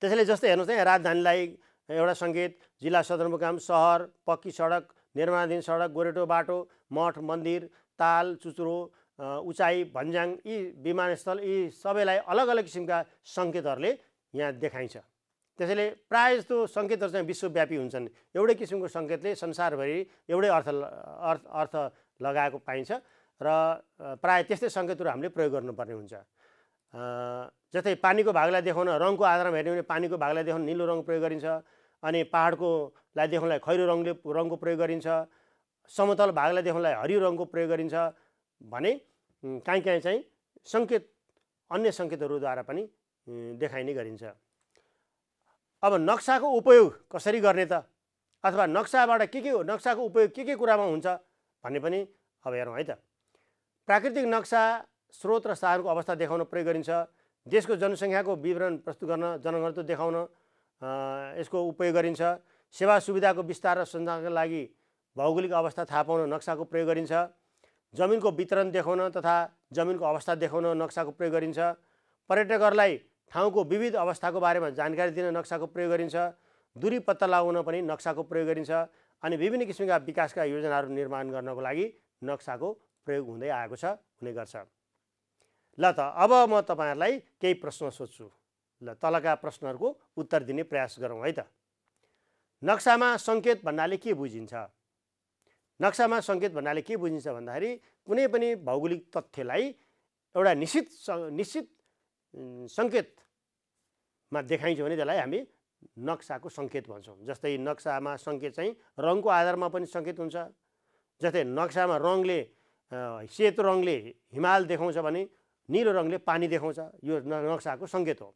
त्यसैले जस्तै हेर्नुहोस् है राजधानीलाई एउटा सङ्केत जिल्ला सदरमुकाम सहर पक्की सडक निर्माणाधीन सडक गोरेटो बाटो मठ मन्दिर ताल चुचुरो उचाइ भन्ज्याङ यी विमानस्थल यी सबैलाई अलग अलग किसिमका सङ्केतहरूले यहाँ देखाइन्छ। त्यसैले प्रायः जस्तो सङ्केतहरू चाहिँ विश्वव्यापी हुन्छन्। एउटै किसिमको सङ्केतले संसारभरि एउटै अर्थ अर्थ अर्थ लगाएको पाइन्छ र प्रायः त्यस्तै सङ्केतहरू हामीले प्रयोग गर्नुपर्ने हुन्छ। जस्तै पानीको भागलाई देखाउन रङको आधारमा हेर्ने भने पानीको भागलाई देखाउन निलो रङ प्रयोग गरिन्छ अनि पाहाडकोलाई देखाउनलाई खैरो रङले रङको प्रयोग गरिन्छ। समतल भागलाई देखाउनलाई हरियो रङको प्रयोग गरिन्छ भने काहीँ काहीँ चाहिँ सङ्केत अन्य सङ्केतहरूद्वारा पनि देखाइने गरिन्छ। अब नक्साको उपयोग कसरी गर्ने त? अथवा नक्साबाट के के नक्साको उपयोग के के कुरामा हुन्छ भन्ने पनि अब हेरौँ है त। प्राकृतिक नक्सा स्रोत र साधनको अवस्था देखाउन प्रयोग गरिन्छ। देशको जनसङ्ख्याको विवरण प्रस्तुत गर्न जनघनत्व देखाउन यसको उपयोग गरिन्छ। सेवा सुविधाको विस्तार र सञ्चालनका लागि भौगोलिक अवस्था थाहा पाउन नक्साको प्रयोग गरिन्छ। जमिनको वितरण देखाउन तथा जमिनको अवस्था देखाउन नक्साको प्रयोग गरिन्छ। पर्यटकहरूलाई ठाउँको विविध अवस्थाको बारेमा जानकारी दिन नक्साको प्रयोग गरिन्छ। दूरी पत्ता लगाउन पनि नक्साको प्रयोग गरिन्छ अनि विभिन्न किसिमका विकासका योजनाहरू निर्माण गर्नको लागि नक्साको प्रयोग हुँदै आएको छ हुने गर्छ। ल त अब म तपाईँहरूलाई केही प्रश्न सोध्छु। ल तलका प्रश्नहरूको उत्तर दिने प्रयास गरौँ है त। नक्सामा सङ्केत भन्नाले के बुझिन्छ? नक्सामा सङ्केत भन्नाले के बुझिन्छ भन्दाखेरि कुनै पनि भौगोलिक तथ्यलाई एउटा निश्चित निश्चित सङ्केतमा देखाइन्छ भने त्यसलाई हामी नक्साको सङ्केत भन्छौँ। जस्तै नक्सामा सङ्केत चाहिँ रङको आधारमा पनि सङ्केत हुन्छ। जस्तै नक्सामा रङले सेतो रङले हिमाल देखाउँछ भने निलो रङले पानी देखाउँछ। यो नक्साको सङ्केत हो।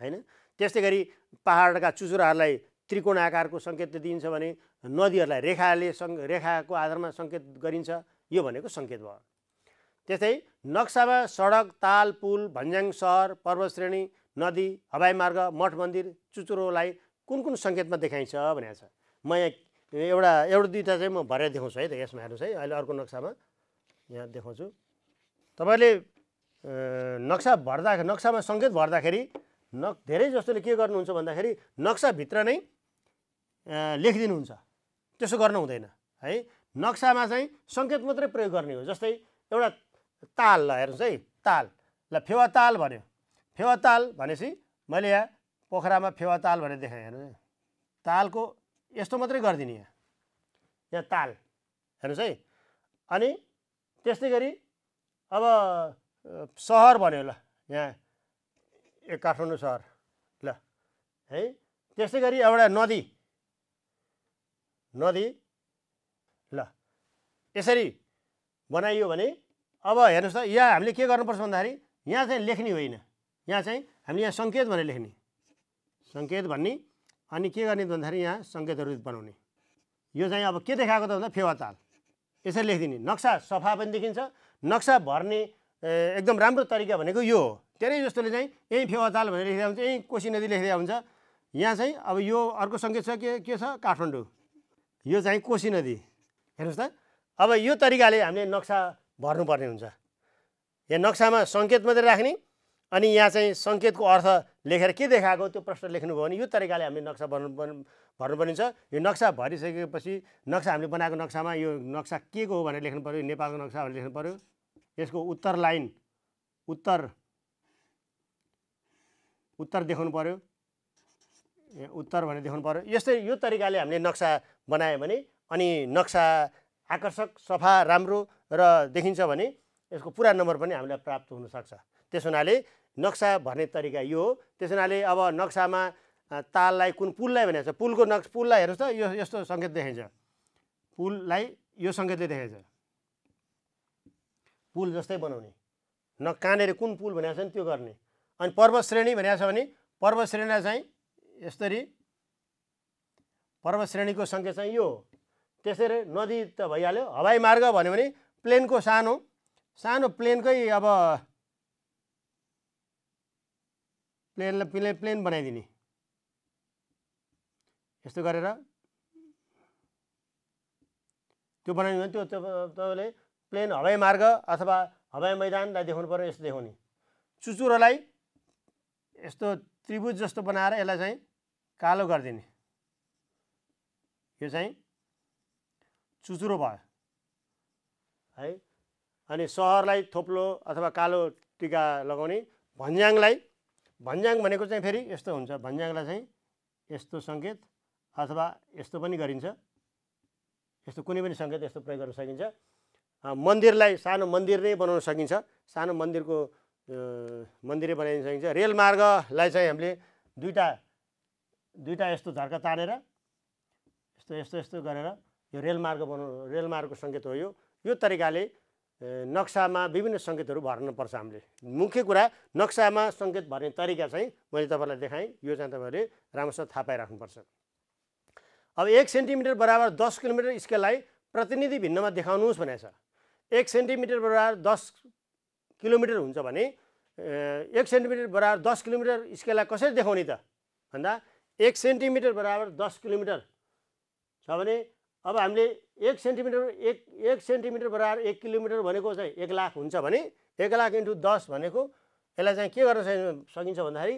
होइन? त्यस्तै गरी पाहाडका चुचुराहरूलाई त्रिकोण आकारको सङ्केत दिइन्छ भने नदीहरूलाई रेखाले सङ् रेखाको आधारमा सङ्केत गरिन्छ। यो भनेको सङ्केत भयो। त्यस्तै नक्सामा सडक ताल पुल भन्ज्याङ सहर पर्वतश्रेणी नदी हवाई मार्ग मठ मन्दिर चुचुरोलाई कुन कुन सङ्केतमा देखाइन्छ भनेको छ। म यहाँ एउटा एउटा दुईवटा चाहिँ म भरेर देखाउँछु है त। यसमा हेर्नुहोस् है। अहिले अर्को नक्सामा यहाँ देखाउँछु। तपाईँले नक्सा भर्दा नक्सामा सङ्केत भर्दाखेरि न धेरै जस्तोले के गर्नुहुन्छ भन्दाखेरि नक्साभित्र नै लेखिदिनुहुन्छ। त्यसो गर्नु हुँदैन है? नक्सामा चाहिँ सङ्केत मात्रै प्रयोग गर्ने हो जस्तै एउटा ताल ल हेर्नुहोस् है ताल। ल फेवा ताल भन्यो। फेवा ताल भनेपछि मैले यहाँ पोखरामा फेवा ताल भनेर देखाएँ हेर्नु तालको यस्तो मात्रै गरिदिने यहाँ। यहाँ ताल हेर्नुहोस् है। अनि त्यस्तै गरी अब सहर भन्यो ल यहाँ ए काठमाडौँ सहर। ल है त्यस्तै गरी एउटा नदी नदी ल यसरी बनाइयो भने अब हेर्नुहोस् त यहाँ हामीले के गर्नुपर्छ भन्दाखेरि यहाँ चाहिँ लेख्ने होइन यहाँ चाहिँ हामीले यहाँ सङ्केत भनेर लेख्ने। सङ्केत भन्ने अनि के गर्ने भन्दाखेरि यहाँ सङ्केतहरू बनाउने। यो चाहिँ अब के देखाएको त भन्दा फेवा ताल यसरी लेखिदिने। नक्सा सफा पनि देखिन्छ नक्सा भर्ने एकदम राम्रो तरिका भनेको यो हो। धेरै जस्तोले चाहिँ यहीँ फेवा ताल भनेर लेखिदिएको हुन्छ यहीँ कोसी नदी लेखिदिएको हुन्छ। यहाँ चाहिँ अब यो अर्को सङ्केत छ के के छ? काठमाडौँ। यो चाहिँ कोसी नदी हेर्नुहोस् त अब यो तरिकाले हामीले नक्सा भर्नुपर्ने हुन्छ। यहाँ नक्सामा सङ्केत मात्रै राख्ने अनि यहाँ चाहिँ सङ्केतको अर्थ लेखेर के देखाएको त्यो प्रश्न लेख्नुभयो भने यो तरिकाले हामीले नक्सा भर्नु भर्नुपर्ने छ। यो नक्सा भरिसकेपछि नक्सा हामीले बनाएको नक्सामा यो नक्सा के को हो भनेर लेख्नु पऱ्यो नेपालको नक्सा भनेर लेख्नु पऱ्यो यसको उत्तर लाइन उत्तर उत्तर देखाउनु पऱ्यो उत्तर भनेर देखाउनु पऱ्यो यस्तै यो तरिकाले हामीले नक्सा बनायो भने अनि नक्सा आकर्षक सफा राम्रो र देखिन्छ भने यसको पुरा नम्बर पनि हामीलाई प्राप्त हुनसक्छ। त्यस हुनाले नक्सा भर्ने तरिका यो हो। त्यस हुनाले अब नक्सामा ताललाई कुन पुललाई भनेको छ? पुलको नक्स पुललाई हेर्नुहोस् त यो यस्तो सङ्केत देखाइन्छ। पुललाई यो सङ्केतले देखाइन्छ। पुल जस्तै बनाउने। न कहाँनिर कुन पुल भनेको छ नि त्यो गर्ने। अनि पर्वत श्रेणी भनेको छ भने पर्वत श्रेणीलाई चाहिँ यसरी पर्वत श्रेणीको सङ्केत चाहिँ यो हो। त्यसरी नदी त भइहाल्यो। हवाई मार्ग भन्यो भने प्लेनको सानो। सानो प्लेनकै अब प्लेनलाई प्लेन प्लेन बनाइदिने। यस्तो गरेर त्यो बनाइदिनु त्यो तपाईँले प्लेन हवाई मार्ग अथवा हवाई मैदानलाई देखाउनु पऱ्यो यस्तो देखाउने। चुचुरोलाई यस्तो त्रिभुज जस्तो बनाएर यसलाई चाहिँ कालो गरिदिने। यो चाहिँ चुचुरो भयो। है? अनि सहरलाई थोप्लो अथवा कालो टिका लगाउने भन्ज्याङलाई भन्ज्याङ भनेको चाहिँ फेरि यस्तो हुन्छ। भन्ज्याङलाई चाहिँ यस्तो सङ्केत अथवा यस्तो पनि गरिन्छ। यस्तो कुनै पनि सङ्केत यस्तो प्रयोग गर्न सकिन्छ। मन्दिरलाई सानो मन्दिर नै बनाउन सकिन्छ। सानो मन्दिरको मन्दिरै बनाइदिन सकिन्छ। रेलमार्गलाई चाहिँ हामीले दुईवटा दुईवटा यस्तो झर्का तानेर यस्तो यस्तो यस्तो गरेर यो रेलमार्ग बनाउनु रेलमार्गको सङ्केत हो यो। यो तरिकाले नक्सामा विभिन्न सङ्केतहरू भर्नुपर्छ हामीले। मुख्य कुरा नक्सामा सङ्केत भर्ने तरिका चाहिँ मैले तपाईँलाई देखाएँ। यो चाहिँ तपाईँहरूले राम्रोसँग थाहा पाइराख्नुपर्छ। अब एक सेन्टिमिटर बराबर दस किलोमिटर स्केललाई प्रतिनिधि भिन्नमा देखाउनुहोस् भनेको छ एक सेन्टिमिटर बराबर दस किलोमिटर हुन्छ भने एक सेन्टिमिटर बराबर दस किलोमिटर स्केललाई कसरी देखाउने त? भन्दा एक सेन्टिमिटर बराबर दस किलोमिटर छ भने अब हामीले एक सेन्टिमिटर एक एक सेन्टिमिटर बराबर एक किलोमिटर भनेको चाहिँ एक लाख हुन्छ भने एक लाख इन्टु दस भनेको यसलाई चाहिँ के गर्न सकिन्छ भन्दाखेरि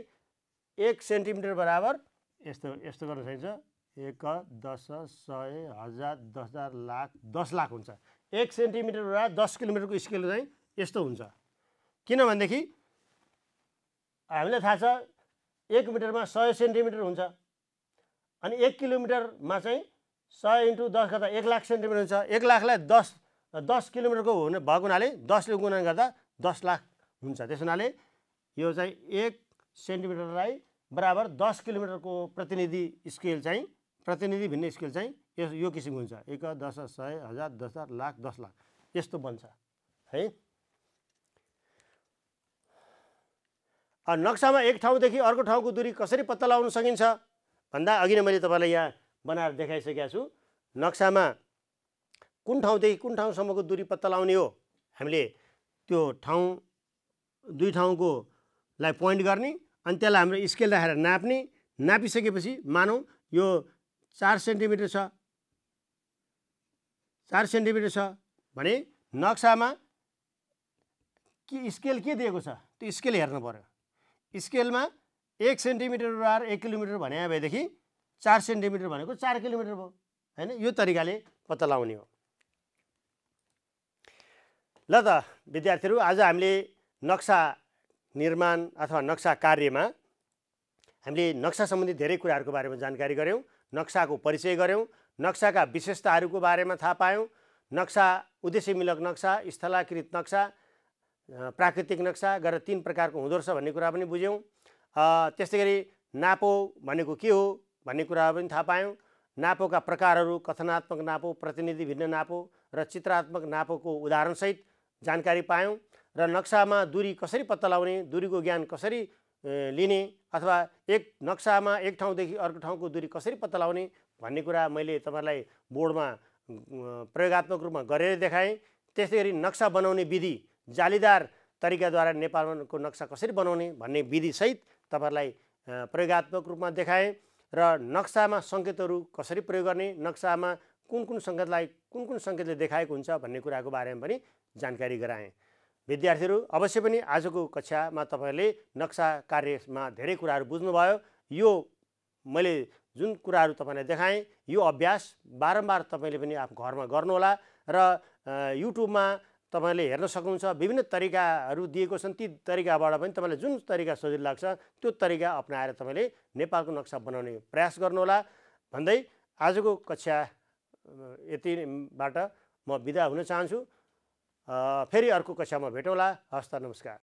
एक सेन्टिमिटर बराबर यस्तो यस्तो गर्न सकिन्छ। एक दस सय हजार दस हजार लाख दस लाख हुन्छ। एक सेन्टिमिटर बराबर दस किलोमिटरको स्केल चाहिँ यस्तो हुन्छ। किनभनेदेखि हामीलाई थाहा छ एक मिटरमा सय सेन्टिमिटर हुन्छ। अनि एक किलोमिटरमा चाहिँ सय इन्टु दस गर्दा एक लाख सेन्टिमिटर हुन्छ। एक लाखलाई दस दस किलोमिटरको हुने भएको हुनाले दसले गुणन गर्दा दस लाख हुन्छ। त्यस हुनाले यो चाहिँ एक सेन्टिमिटरलाई बराबर दस किलोमिटरको प्रतिनिधि स्केल चाहिँ प्रतिनिधि भिन्न स्केल चाहिँ यो यो किसिमको हुन्छ। एक दस सय हजार दस हजार लाख दस लाख। यस्तो बन्छ है? नक्सामा एक ठाउँदेखि अर्को ठाउँको दूरी कसरी पत्ता लगाउन सकिन्छ? भन्दा अघि नै मैले तपाईँलाई यहाँ बनाएर देखाइसकेका छु। नक्सामा कुन ठाउँदेखि कुन ठाउँसम्मको दुरी पत्ता लगाउने हो? हामीले त्यो ठाउँ दुई ठाउँकोलाई पोइन्ट गर्ने अनि त्यसलाई हाम्रो स्केल राखेर नाप्ने। नापिसकेपछि मानौँ यो चार सेन्टिमिटर छ। चार सेन्टिमिटर छ भने नक्सामा के स्केल के दिएको छ? त्यो स्केल हेर्नु पऱ्यो स्केलमा एक सेन्टिमिटर बराबर एक किलोमिटर भने भएदेखि चार सेन्टिमिटर भनेको चार किलोमिटर भयो। होइन? यो तरिकाले पत्ता लगाउने हो। ल त विद्यार्थीहरू आज हामीले नक्सा निर्माण अथवा नक्सा कार्यमा हामीले नक्सा सम्बन्धी धेरै कुराहरूको बारेमा जानकारी गऱ्यौँ नक्साको परिचय गऱ्यौँ नक्साका विशेषताहरूको बारेमा थाहा पायौँ। नक्सा उद्देश्यमूलक नक्सा स्थलाकृत नक्सा प्राकृतिक नक्सा गरेर तिन प्रकारको हुँदो रहेछ भन्ने कुरा पनि बुझ्यौँ। त्यस्तै गरी नापो भनेको के हो भन्ने कुराहरू पनि थाहा पायौँ। नापोका प्रकारहरू कथनात्मक नापो प्रतिनिधि भिन्न नापो र चित्रात्मक नापोको उदाहरणसहित जानकारी पायौँ र नक्सामा दुरी कसरी पत्ता लगाउने दुरीको ज्ञान कसरी लिने अथवा एक नक्सामा एक ठाउँदेखि अर्को ठाउँको दुरी कसरी पत्ता लगाउने भन्ने कुरा मैले तपाईँलाई बोर्डमा प्रयोगत्मक रूपमा गरेर देखाएँ। त्यस्तै गरी नक्सा बनाउने विधि जालीदार तरिकाद्वारा नेपालको नक्सा कसरी बनाउने भन्ने विधिसहित तपाईँहरूलाई प्रयोगत्मक रूपमा देखाएँ र नक्सामा सङ्केतहरू कसरी प्रयोग गर्ने नक्सामा कुन कुन सङ्केतलाई कुन कुन सङ्केतले देखाएको हुन्छ भन्ने कुराको बारेमा पनि जानकारी गराएँ। विद्यार्थीहरू अवश्य पनि आजको कक्षामा तपाईँहरूले नक्सा कार्यमा धेरै कुराहरू बुझ्नुभयो। यो मैले जुन कुराहरू तपाईँलाई देखाएँ यो अभ्यास बारम्बार तपाईँले पनि आफ्नो घरमा गर्नुहोला र युट्युबमा तपाईँले हेर्न सक्नुहुन्छ विभिन्न तरिकाहरू दिएको छन् ती तरिकाबाट पनि तपाईँलाई जुन तरिका सजिलो लाग्छ त्यो तरिका अप्नाएर तपाईँले नेपालको नक्सा बनाउने प्रयास गर्नुहोला। भन्दै आजको कक्षा यतिबाट म बिदा हुन चाहन्छु। फेरि अर्को कक्षामा भेटौँला। हस्त नमस्कार।